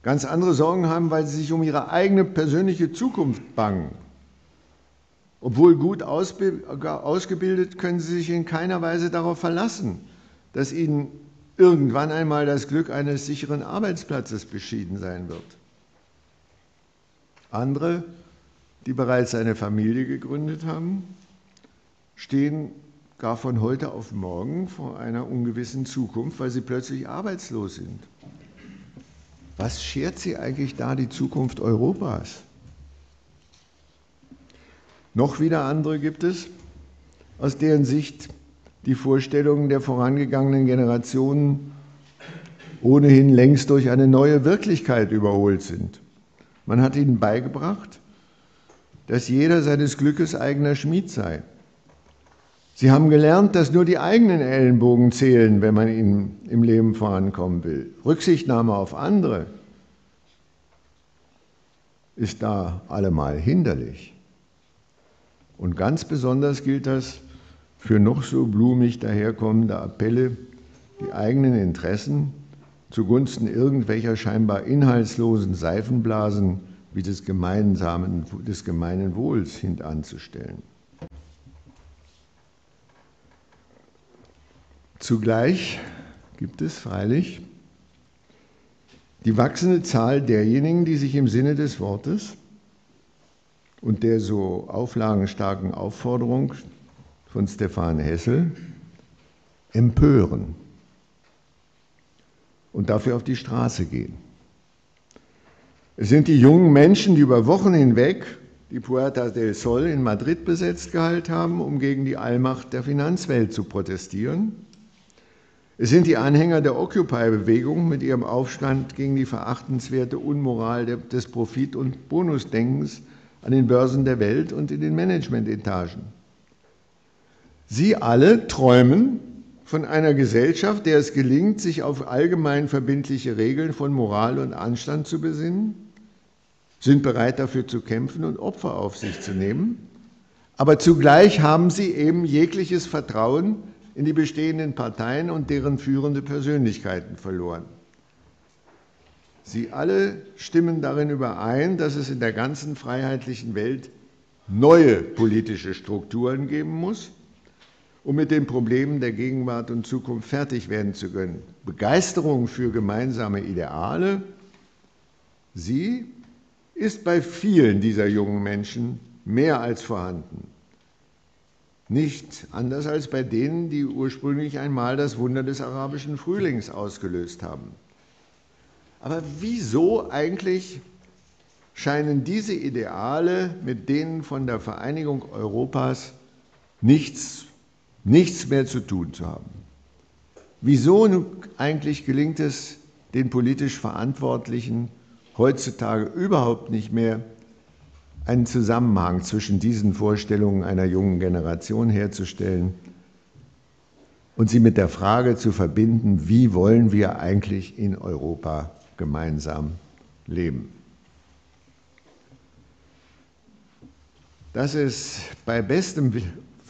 Ganz andere Sorgen haben, weil sie sich um ihre eigene persönliche Zukunft bangen obwohl gut ausgebildet, können sie sich in keiner Weise darauf verlassen, dass ihnen irgendwann einmal das Glück eines sicheren Arbeitsplatzes beschieden sein wird. Andere, die bereits eine Familie gegründet haben, stehen gar von heute auf morgen vor einer ungewissen Zukunft, weil sie plötzlich arbeitslos sind. Was schert sie eigentlich da die Zukunft Europas? Noch wieder andere gibt es, aus deren Sicht die Vorstellungen der vorangegangenen Generationen ohnehin längst durch eine neue Wirklichkeit überholt sind. Man hat ihnen beigebracht, dass jeder seines Glückes eigener Schmied sei. Sie haben gelernt, dass nur die eigenen Ellenbogen zählen, wenn man ihnen im Leben vorankommen will. Rücksichtnahme auf andere ist da allemal hinderlich. Und ganz besonders gilt das für noch so blumig daherkommende Appelle, die eigenen Interessen zugunsten irgendwelcher scheinbar inhaltslosen Seifenblasen wie des, gemeinsamen, des gemeinen Wohls hintanzustellen. Zugleich gibt es freilich die wachsende Zahl derjenigen, die sich im Sinne des Wortes und der so auflagenstarken Aufforderung von Stefan Hessel empören und dafür auf die Straße gehen. Es sind die jungen Menschen, die über Wochen hinweg die Puerta del Sol in Madrid besetzt gehalten haben, um gegen die Allmacht der Finanzwelt zu protestieren. Es sind die Anhänger der Occupy-Bewegung mit ihrem Aufstand gegen die verachtenswerte Unmoral des Profit- und Bonusdenkens an den Börsen der Welt und in den Managementetagen. Sie alle träumen von einer Gesellschaft, der es gelingt, sich auf allgemein verbindliche Regeln von Moral und Anstand zu besinnen, sind bereit dafür zu kämpfen und Opfer auf sich zu nehmen, aber zugleich haben sie eben jegliches Vertrauen in die bestehenden Parteien und deren führende Persönlichkeiten verloren. Sie alle stimmen darin überein, dass es in der ganzen freiheitlichen Welt neue politische Strukturen geben muss, um mit den Problemen der Gegenwart und Zukunft fertig werden zu können. Begeisterung für gemeinsame Ideale, sie ist bei vielen dieser jungen Menschen mehr als vorhanden. Nicht anders als bei denen, die ursprünglich einmal das Wunder des arabischen Frühlings ausgelöst haben. Aber wieso eigentlich scheinen diese Ideale mit denen von der Vereinigung Europas nichts, nichts mehr zu tun zu haben? Wieso eigentlich gelingt es den politisch Verantwortlichen heutzutage überhaupt nicht mehr, einen Zusammenhang zwischen diesen Vorstellungen einer jungen Generation herzustellen und sie mit der Frage zu verbinden, wie wollen wir eigentlich in Europa gemeinsam leben. Dass es bei bestem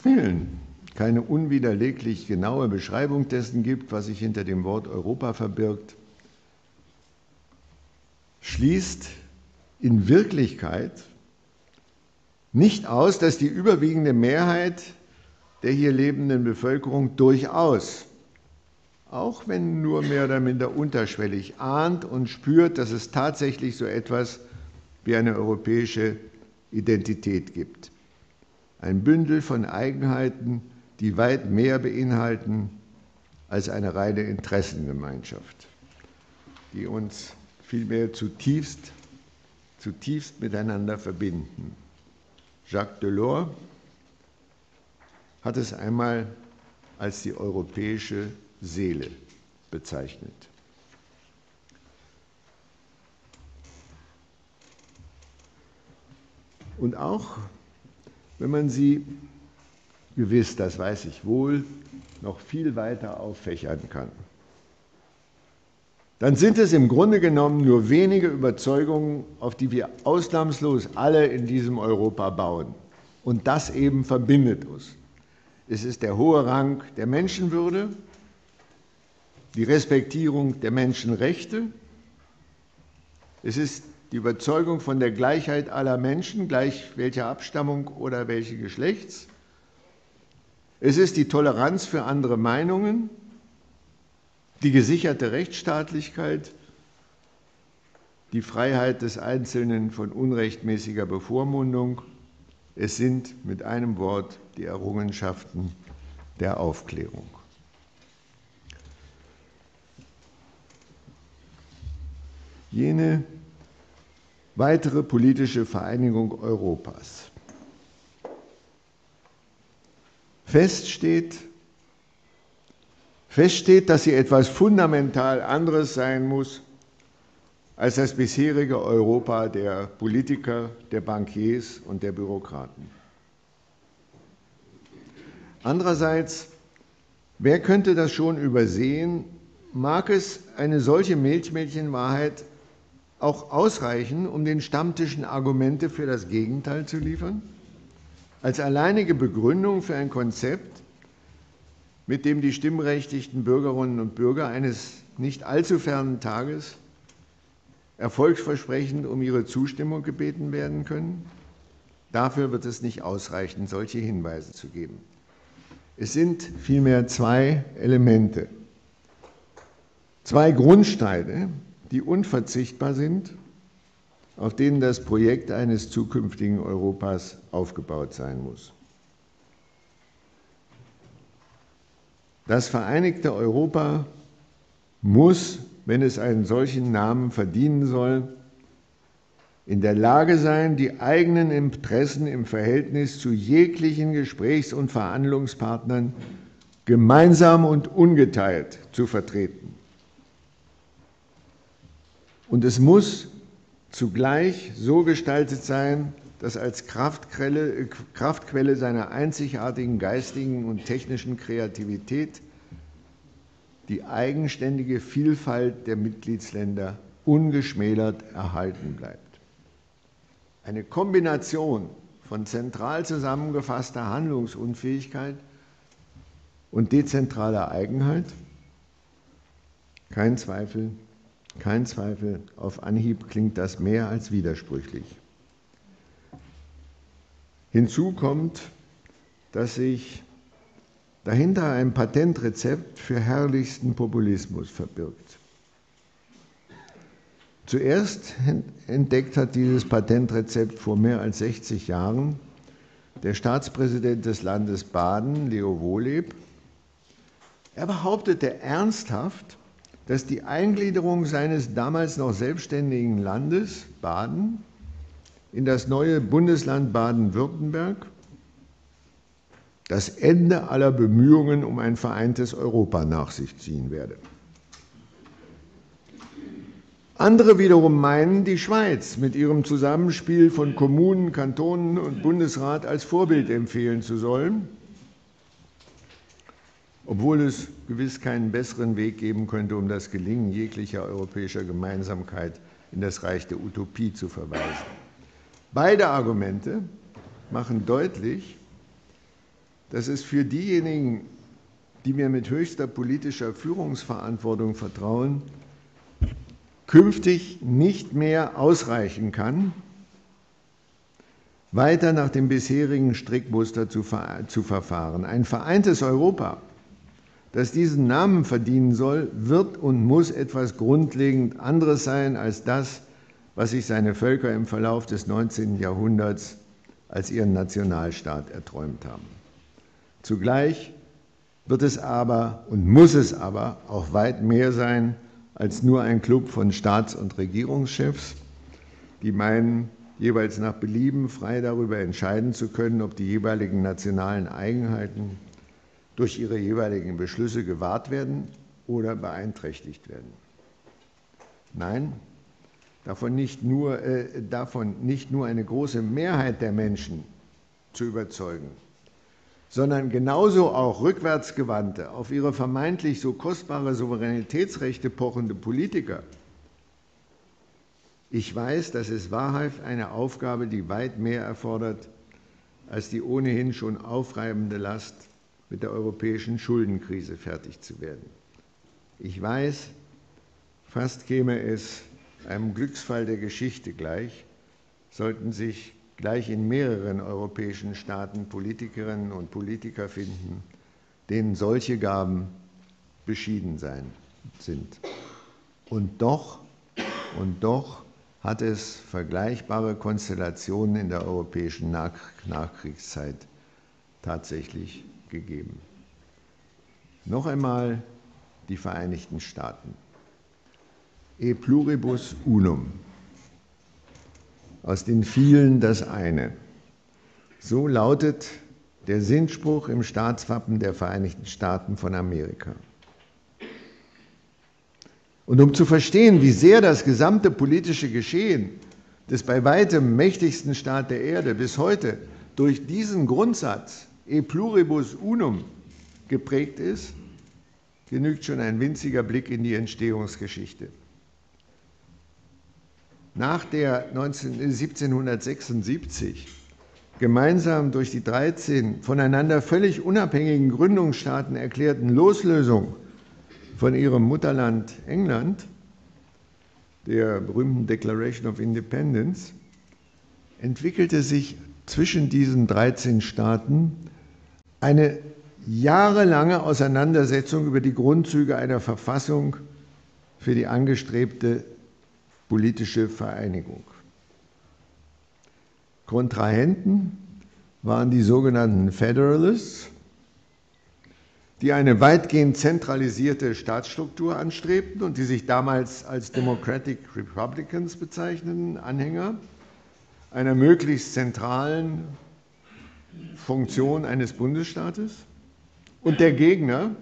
Willen keine unwiderleglich genaue Beschreibung dessen gibt, was sich hinter dem Wort Europa verbirgt, schließt in Wirklichkeit nicht aus, dass die überwiegende Mehrheit der hier lebenden Bevölkerung durchaus auch wenn nur mehr oder minder unterschwellig, ahnt und spürt, dass es tatsächlich so etwas wie eine europäische Identität gibt. Ein Bündel von Eigenheiten, die weit mehr beinhalten als eine reine Interessengemeinschaft, die uns vielmehr zutiefst, zutiefst miteinander verbinden. Jacques Delors hat es einmal als die europäische Seele bezeichnet. Und auch wenn man sie gewiss, das weiß ich wohl, noch viel weiter auffächern kann, dann sind es im Grunde genommen nur wenige Überzeugungen, auf die wir ausnahmslos alle in diesem Europa bauen. Und das eben verbindet uns. Es ist der hohe Rang der Menschenwürde, die Respektierung der Menschenrechte. Es ist die Überzeugung von der Gleichheit aller Menschen, gleich welcher Abstammung oder welchen Geschlechts. Es ist die Toleranz für andere Meinungen, die gesicherte Rechtsstaatlichkeit, die Freiheit des Einzelnen von unrechtmäßiger Bevormundung. Es sind mit einem Wort die Errungenschaften der Aufklärung. Jene weitere politische Vereinigung Europas. Fest steht, fest steht, dass sie etwas fundamental anderes sein muss als das bisherige Europa der Politiker, der Bankiers und der Bürokraten. Andererseits, wer könnte das schon übersehen, mag es eine solche Milchmädchenwahrheit auch ausreichen, um den Stammtischen Argumente für das Gegenteil zu liefern? Als alleinige Begründung für ein Konzept, mit dem die stimmberechtigten Bürgerinnen und Bürger eines nicht allzu fernen Tages erfolgsversprechend um ihre Zustimmung gebeten werden können? Dafür wird es nicht ausreichen, solche Hinweise zu geben. Es sind vielmehr zwei Elemente, zwei Grundsteine, die unverzichtbar sind, auf denen das Projekt eines zukünftigen Europas aufgebaut sein muss. Das Vereinigte Europa muss, wenn es einen solchen Namen verdienen soll, in der Lage sein, die eigenen Interessen im Verhältnis zu jeglichen Gesprächs- und Verhandlungspartnern gemeinsam und ungeteilt zu vertreten. Und es muss zugleich so gestaltet sein, dass als Kraftquelle, Kraftquelle seiner einzigartigen geistigen und technischen Kreativität die eigenständige Vielfalt der Mitgliedsländer ungeschmälert erhalten bleibt. Eine Kombination von zentral zusammengefasster Handlungsunfähigkeit und dezentraler Eigenheit? Kein Zweifel, kein Zweifel, auf Anhieb klingt das mehr als widersprüchlich. Hinzu kommt, dass sich dahinter ein Patentrezept für herrlichsten Populismus verbirgt. Zuerst entdeckt hat dieses Patentrezept vor mehr als 60 Jahren der Staatspräsident des Landes Baden, Leo Wohleb. Er behauptete ernsthaft, dass die Eingliederung seines damals noch selbstständigen Landes Baden in das neue Bundesland Baden-Württemberg das Ende aller Bemühungen um ein vereintes Europa nach sich ziehen werde. Andere wiederum meinen, die Schweiz mit ihrem Zusammenspiel von Kommunen, Kantonen und Bundesrat als Vorbild empfehlen zu sollen, obwohl es gewiss keinen besseren Weg geben könnte, um das Gelingen jeglicher europäischer Gemeinsamkeit in das Reich der Utopie zu verweisen. Beide Argumente machen deutlich, dass es für diejenigen, die mir mit höchster politischer Führungsverantwortung vertrauen, künftig nicht mehr ausreichen kann, weiter nach dem bisherigen Strickmuster zu, ver zu, verfahren. Ein vereintes Europa, das diesen Namen verdienen soll, wird und muss etwas grundlegend anderes sein als das, was sich seine Völker im Verlauf des 19. Jahrhunderts als ihren Nationalstaat erträumt haben. Zugleich wird es aber und muss es aber auch weit mehr sein als nur ein Club von Staats- und Regierungschefs, die meinen, jeweils nach Belieben frei darüber entscheiden zu können, ob die jeweiligen nationalen Eigenheiten durch ihre jeweiligen Beschlüsse gewahrt werden oder beeinträchtigt werden. Nein, davon nicht nur, äh, davon nicht nur eine große Mehrheit der Menschen zu überzeugen, sondern genauso auch rückwärtsgewandte, auf ihre vermeintlich so kostbare Souveränitätsrechte pochende Politiker. Ich weiß, das ist wahrhaft eine Aufgabe, die weit mehr erfordert als die ohnehin schon aufreibende Last, mit der europäischen Schuldenkrise fertig zu werden. Ich weiß, fast käme es einem Glücksfall der Geschichte gleich, sollten sich gleich in mehreren europäischen Staaten Politikerinnen und Politiker finden, denen solche Gaben beschieden sein sind. Und doch, und doch hat es vergleichbare Konstellationen in der europäischen Nach Nachkriegszeit tatsächlich gegeben. Noch einmal die Vereinigten Staaten. E pluribus unum. Aus den vielen das eine. So lautet der Sinnspruch im Staatswappen der Vereinigten Staaten von Amerika. Und um zu verstehen, wie sehr das gesamte politische Geschehen des bei weitem mächtigsten Staat der Erde bis heute durch diesen Grundsatz e pluribus unum geprägt ist, genügt schon ein winziger Blick in die Entstehungsgeschichte. Nach der 19, 1776 gemeinsam durch die 13 voneinander völlig unabhängigen Gründungsstaaten erklärten Loslösung von ihrem Mutterland England, der berühmten Declaration of Independence, entwickelte sich zwischen diesen 13 Staaten eine jahrelange Auseinandersetzung über die Grundzüge einer Verfassung für die angestrebte politische Vereinigung. Kontrahenten waren die sogenannten Federalists, die eine weitgehend zentralisierte Staatsstruktur anstrebten und die sich damals als Democratic Republicans bezeichneten, Anhänger einer möglichst zentralen Funktion eines Bundesstaates und der Gegner,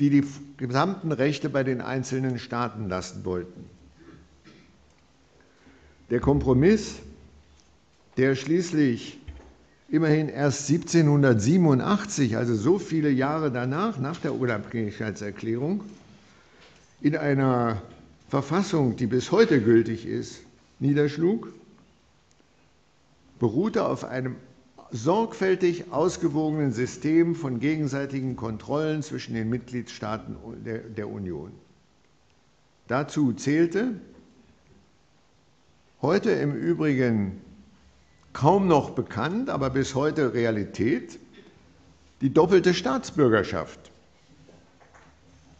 die die gesamten Rechte bei den einzelnen Staaten lassen wollten. Der Kompromiss, der schließlich immerhin erst 1787, also so viele Jahre danach, nach der Unabhängigkeitserklärung, in einer Verfassung, die bis heute gültig ist, niederschlug, beruhte auf einem sorgfältig ausgewogenen System von gegenseitigen Kontrollen zwischen den Mitgliedstaaten der, Union. Dazu zählte heute im Übrigen kaum noch bekannt, aber bis heute Realität, die doppelte Staatsbürgerschaft,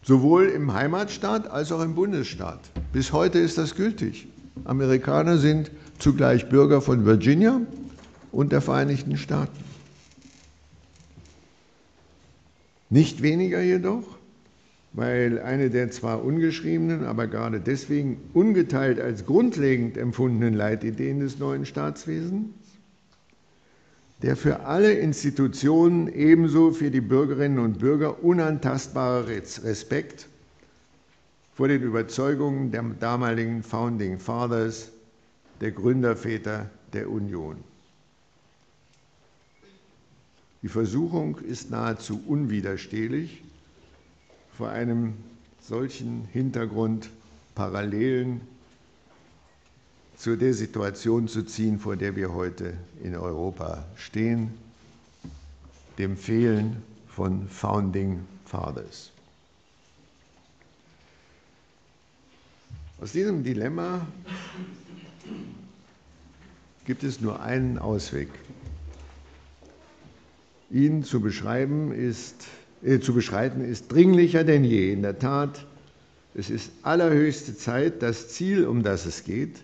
sowohl im Heimatstaat als auch im Bundesstaat. Bis heute ist das gültig. Amerikaner sind zugleich Bürger von Virginia und der Vereinigten Staaten. Nicht weniger jedoch, weil eine der zwar ungeschriebenen, aber gerade deswegen ungeteilt als grundlegend empfundenen Leitideen des neuen Staatswesens, der für alle Institutionen ebenso für die Bürgerinnen und Bürger unantastbare Respekt vor den Überzeugungen der damaligen Founding Fathers, der Gründerväter der Union. Die Versuchung ist nahezu unwiderstehlich, vor einem solchen Hintergrund Parallelen zu der Situation zu ziehen, vor der wir heute in Europa stehen, dem Fehlen von Founding Fathers. Aus diesem Dilemma gibt es nur einen Ausweg. Ihn zu beschreiben ist, äh, zu beschreiten ist dringlicher denn je. In der Tat, es ist allerhöchste Zeit, das Ziel, um das es geht,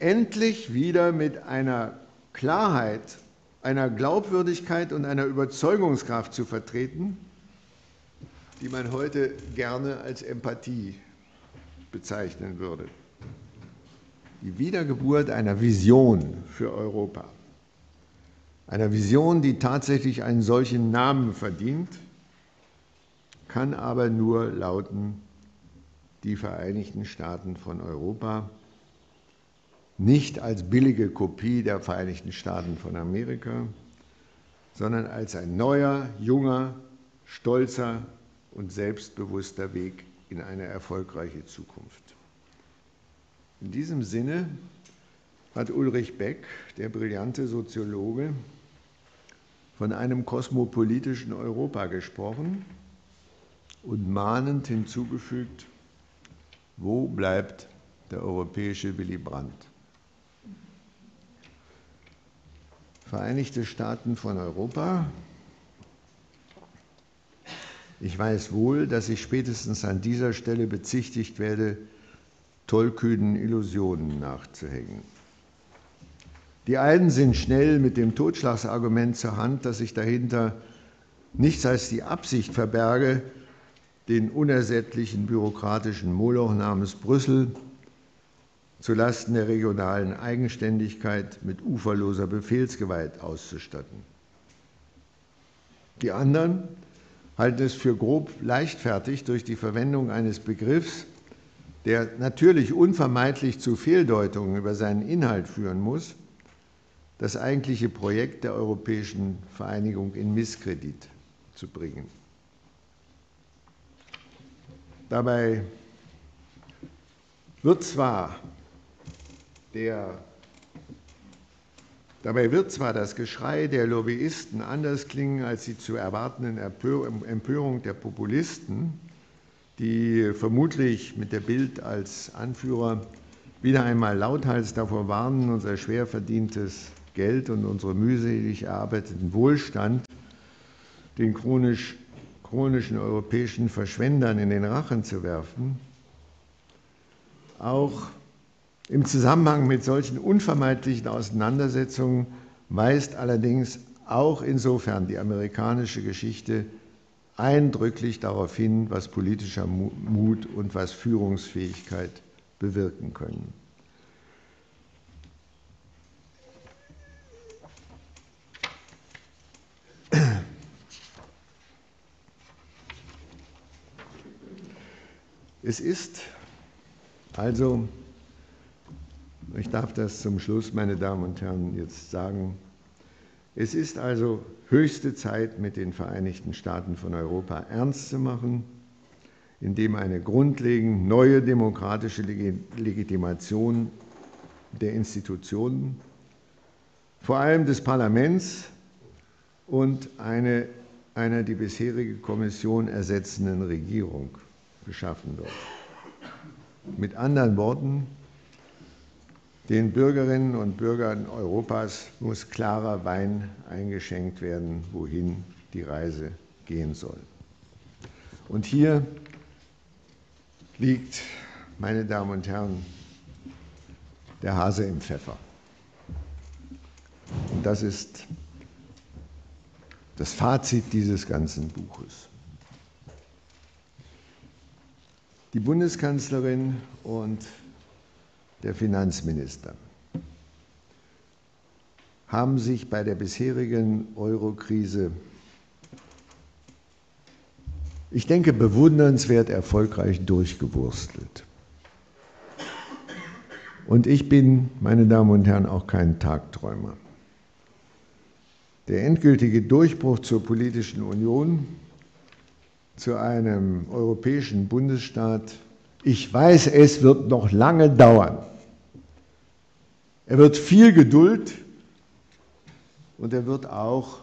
endlich wieder mit einer Klarheit, einer Glaubwürdigkeit und einer Überzeugungskraft zu vertreten, die man heute gerne als Empathie bezeichnen würde. Die Wiedergeburt einer Vision für Europa einer Vision, die tatsächlich einen solchen Namen verdient, kann aber nur lauten, die Vereinigten Staaten von Europa, nicht als billige Kopie der Vereinigten Staaten von Amerika, sondern als ein neuer, junger, stolzer und selbstbewusster Weg in eine erfolgreiche Zukunft. In diesem Sinne hat Ulrich Beck, der brillante Soziologe, von einem kosmopolitischen Europa gesprochen und mahnend hinzugefügt, wo bleibt der europäische Willy Brandt? Vereinigte Staaten von Europa. Ich weiß wohl, dass ich spätestens an dieser Stelle bezichtigt werde, tollkühnen Illusionen nachzuhängen. Die einen sind schnell mit dem Totschlagsargument zur Hand, dass sich dahinter nichts als die Absicht verberge, den unersättlichen bürokratischen Moloch namens Brüssel zulasten der regionalen Eigenständigkeit mit uferloser Befehlsgewalt auszustatten. Die anderen halten es für grob leichtfertig, durch die Verwendung eines Begriffs, der natürlich unvermeidlich zu Fehldeutungen über seinen Inhalt führen muss, das eigentliche Projekt der europäischen Vereinigung in Misskredit zu bringen. Dabei wird zwar der Dabei wird zwar das Geschrei der Lobbyisten anders klingen als die zu erwartenden Empörung der Populisten, die vermutlich mit der Bild als Anführer wieder einmal lauthals davor warnen, unser schwer verdientes Geld und unsere mühselig erarbeiteten Wohlstand den chronisch, chronischen europäischen Verschwendern in den Rachen zu werfen. Auch im Zusammenhang mit solchen unvermeidlichen Auseinandersetzungen weist allerdings auch insofern die amerikanische Geschichte eindrücklich darauf hin, was politischer Mut und was Führungsfähigkeit bewirken können. Es ist also ich darf das zum Schluss, meine Damen und Herren, jetzt sagen. Es ist also höchste Zeit, mit den Vereinigten Staaten von Europa ernst zu machen, indem eine grundlegend neue demokratische Legitimation der Institutionen, vor allem des Parlaments und eine einer die bisherige Kommission ersetzenden Regierung geschaffen wird. Mit anderen Worten, den Bürgerinnen und Bürgern Europas muss klarer Wein eingeschenkt werden, wohin die Reise gehen soll. Und hier liegt, meine Damen und Herren, der Hase im Pfeffer. Und das ist das Fazit dieses ganzen Buches. Die Bundeskanzlerin und der Finanzminister haben sich bei der bisherigen Eurokrise, ich denke, bewundernswert erfolgreich durchgewurstelt. Und ich bin, meine Damen und Herren, auch kein Tagträumer. Der endgültige Durchbruch zur politischen Union, zu einem europäischen Bundesstaat, ich weiß, es wird noch lange dauern. Er wird viel Geduld und er wird auch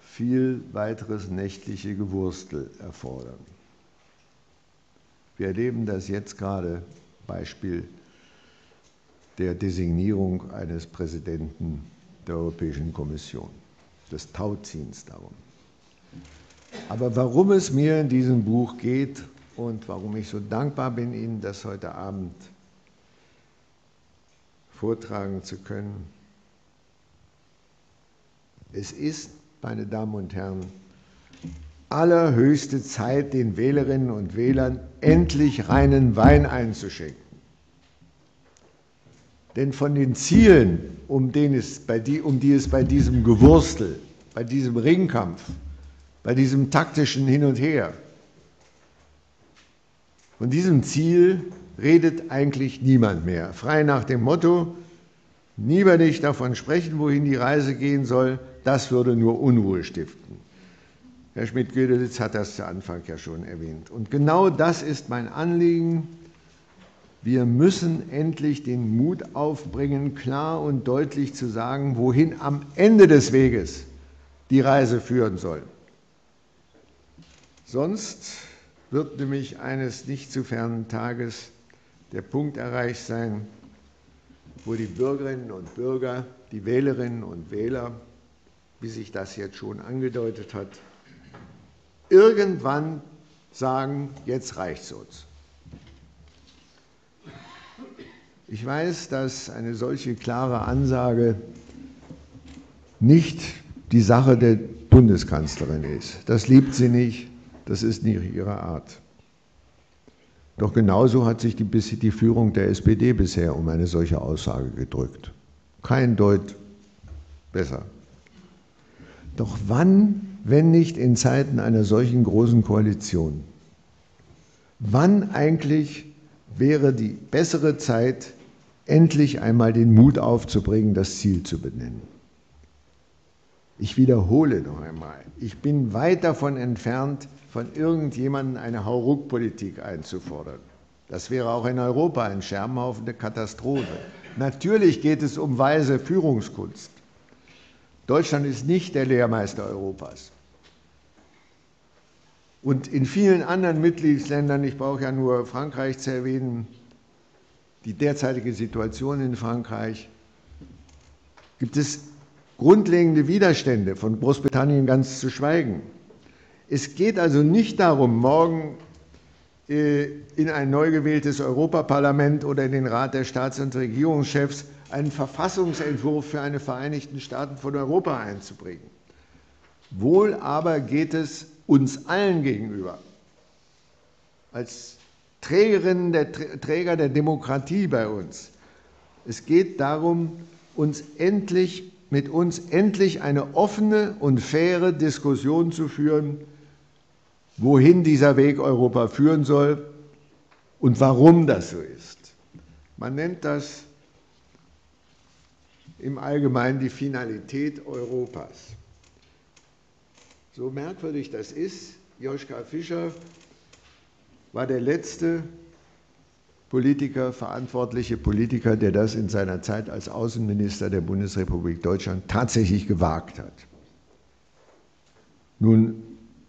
viel weiteres nächtliche Gewurstel erfordern. Wir erleben das jetzt gerade, Beispiel der Designierung eines Präsidenten der Europäischen Kommission, des Tauziehens darum. Aber warum es mir in diesem Buch geht und warum ich so dankbar bin, Ihnen das heute Abend vortragen zu können. Es ist, meine Damen und Herren, allerhöchste Zeit, den Wählerinnen und Wählern endlich reinen Wein einzuschenken. Denn von den Zielen, um, es die, um die es bei diesem Gewurstel, bei diesem Ringkampf, bei diesem taktischen Hin und Her, von diesem Ziel redet eigentlich niemand mehr. Frei nach dem Motto, lieber nicht davon sprechen, wohin die Reise gehen soll, das würde nur Unruhe stiften. Herr Schmidt-Gödelitz hat das zu Anfang ja schon erwähnt. Und genau das ist mein Anliegen. Wir müssen endlich den Mut aufbringen, klar und deutlich zu sagen, wohin am Ende des Weges die Reise führen soll. Sonst wird nämlich eines nicht zu fernen Tages der Punkt erreicht sein, wo die Bürgerinnen und Bürger, die Wählerinnen und Wähler, wie sich das jetzt schon angedeutet hat, irgendwann sagen, jetzt reicht es uns. Ich weiß, dass eine solche klare Ansage nicht die Sache der Bundeskanzlerin ist. Das liebt sie nicht, das ist nicht ihre Art. Doch genauso hat sich die, die Führung der SPD bisher um eine solche Aussage gedrückt. Kein Deut besser. Doch wann, wenn nicht in Zeiten einer solchen großen Koalition, wann eigentlich wäre die bessere Zeit, endlich einmal den Mut aufzubringen, das Ziel zu benennen? Ich wiederhole noch einmal, ich bin weit davon entfernt, von irgendjemandem eine Hauruck-Politik einzufordern. Das wäre auch in Europa ein Scherbenhaufen der Katastrophe. Natürlich geht es um weise Führungskunst. Deutschland ist nicht der Lehrmeister Europas. Und in vielen anderen Mitgliedsländern, ich brauche ja nur Frankreich zu erwähnen, die derzeitige Situation in Frankreich, gibt es grundlegende Widerstände, von Großbritannien ganz zu schweigen. Es geht also nicht darum, morgen äh, in ein neu gewähltes Europaparlament oder in den Rat der Staats- und Regierungschefs einen Verfassungsentwurf für eine Vereinigten Staaten von Europa einzubringen. Wohl aber geht es uns allen gegenüber, als Trägerinnen der Träger der Demokratie bei uns. Es geht darum, uns endlich mit uns endlich eine offene und faire Diskussion zu führen, wohin dieser Weg Europa führen soll und warum das so ist. Man nennt das im Allgemeinen die Finalität Europas. So merkwürdig das ist, Joschka Fischer war der letzte Politiker, verantwortliche Politiker, der das in seiner Zeit als Außenminister der Bundesrepublik Deutschland tatsächlich gewagt hat. Nun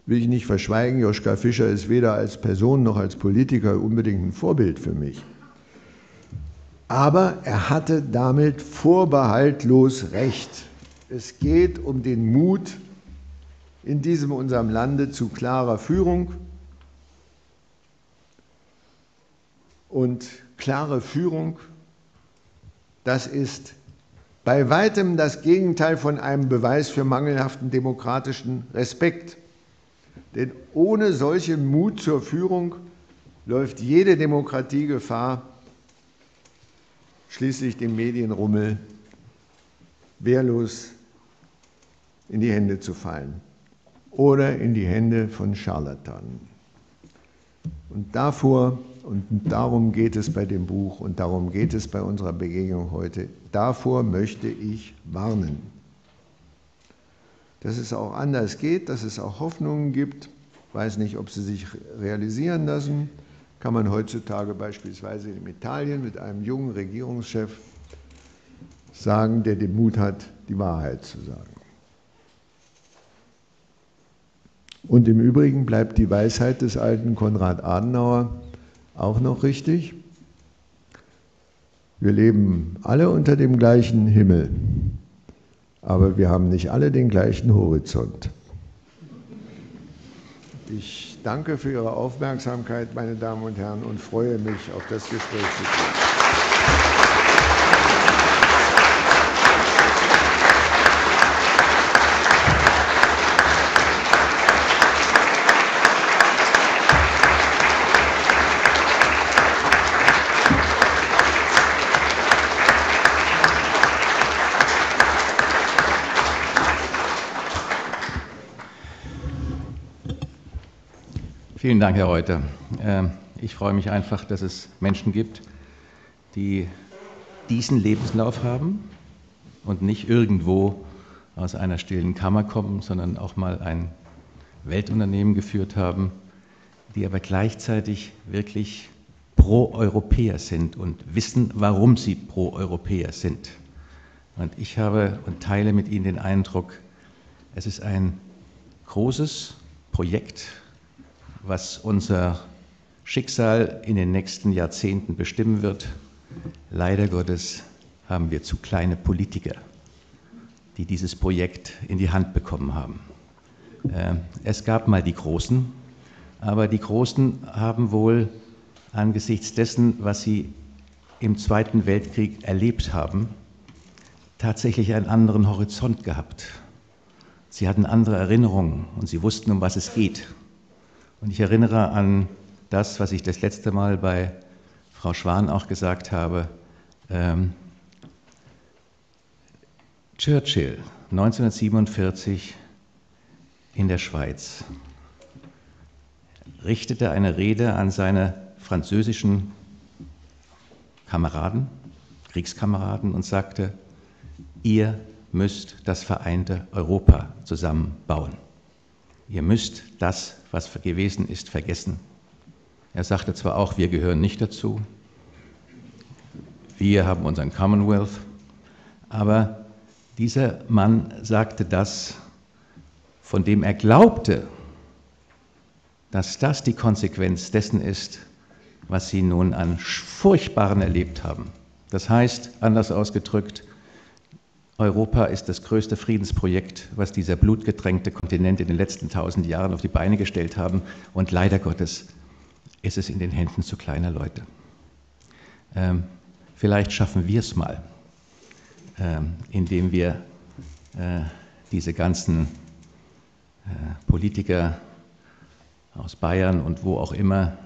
will ich nicht verschweigen, Joschka Fischer ist weder als Person noch als Politiker unbedingt ein Vorbild für mich. Aber er hatte damit vorbehaltlos recht. Es geht um den Mut in diesem unserem Lande zu klarer Führung und klare Führung. Das ist bei weitem das Gegenteil von einem Beweis für mangelhaften demokratischen Respekt. Denn ohne solchen Mut zur Führung läuft jede Demokratie Gefahr, schließlich dem Medienrummel wehrlos in die Hände zu fallen oder in die Hände von Scharlatanen. Und davor, und darum geht es bei dem Buch und darum geht es bei unserer Begegnung heute, davor möchte ich warnen. Dass es auch anders geht, dass es auch Hoffnungen gibt, weiß nicht, ob sie sich realisieren lassen kann man heutzutage beispielsweise in Italien mit einem jungen Regierungschef sagen, der den Mut hat, die Wahrheit zu sagen. Und im Übrigen bleibt die Weisheit des alten Konrad Adenauer auch noch richtig. Wir leben alle unter dem gleichen Himmel, aber wir haben nicht alle den gleichen Horizont. Ich danke für Ihre Aufmerksamkeit, meine Damen und Herren, und freue mich auf das Gespräch mit Ihnen. Vielen Dank, Herr Reuter. Ähm, ich freue mich einfach, dass es Menschen gibt, die diesen Lebenslauf haben und nicht irgendwo aus einer stillen Kammer kommen, sondern auch mal ein Weltunternehmen geführt haben, die aber gleichzeitig wirklich Pro-Europäer sind und wissen, warum sie Pro-Europäer sind. Und ich habe und teile mit Ihnen den Eindruck, es ist ein großes Projekt, was unser Schicksal in den nächsten Jahrzehnten bestimmen wird. Leider Gottes haben wir zu kleine Politiker, die dieses Projekt in die Hand bekommen haben. Äh, es gab mal die Großen, aber die Großen haben wohl angesichts dessen, was sie im Zweiten Weltkrieg erlebt haben, tatsächlich einen anderen Horizont gehabt. Sie hatten andere Erinnerungen und sie wussten, um was es geht. Und ich erinnere an das, was ich das letzte Mal bei Frau Schwan auch gesagt habe. Ähm, Churchill 1947 in der Schweiz richtete eine Rede an seine französischen Kameraden, Kriegskameraden und sagte, ihr müsst das vereinte Europa zusammenbauen. Ihr müsst das, was gewesen ist, vergessen. Er sagte zwar auch, wir gehören nicht dazu, wir haben unseren Commonwealth, aber dieser Mann sagte das, von dem er glaubte, dass das die Konsequenz dessen ist, was sie nun an Furchtbaren erlebt haben. Das heißt, anders ausgedrückt, Europa ist das größte Friedensprojekt, was dieser blutgetränkte Kontinent in den letzten tausend Jahren auf die Beine gestellt haben. Und leider Gottes ist es in den Händen zu kleiner Leute. Ähm, vielleicht schaffen wir es mal, ähm, indem wir äh, diese ganzen äh, Politiker aus Bayern und wo auch immer,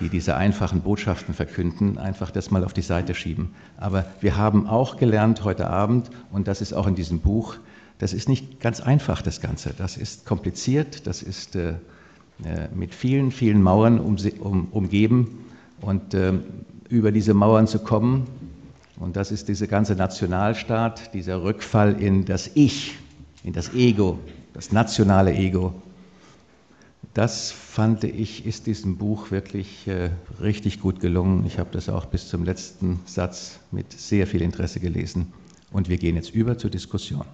die diese einfachen Botschaften verkünden, einfach das mal auf die Seite schieben. Aber wir haben auch gelernt heute Abend, und das ist auch in diesem Buch, das ist nicht ganz einfach, das Ganze. Das ist kompliziert, das ist äh, äh mit vielen, vielen Mauern um, um, umgeben. Und äh, über diese Mauern zu kommen, und das ist dieser ganze Nationalstaat, dieser Rückfall in das Ich, in das Ego, das nationale Ego, das fand ich, ist diesem Buch wirklich äh, richtig gut gelungen. Ich habe das auch bis zum letzten Satz mit sehr viel Interesse gelesen. Und wir gehen jetzt über zur Diskussion.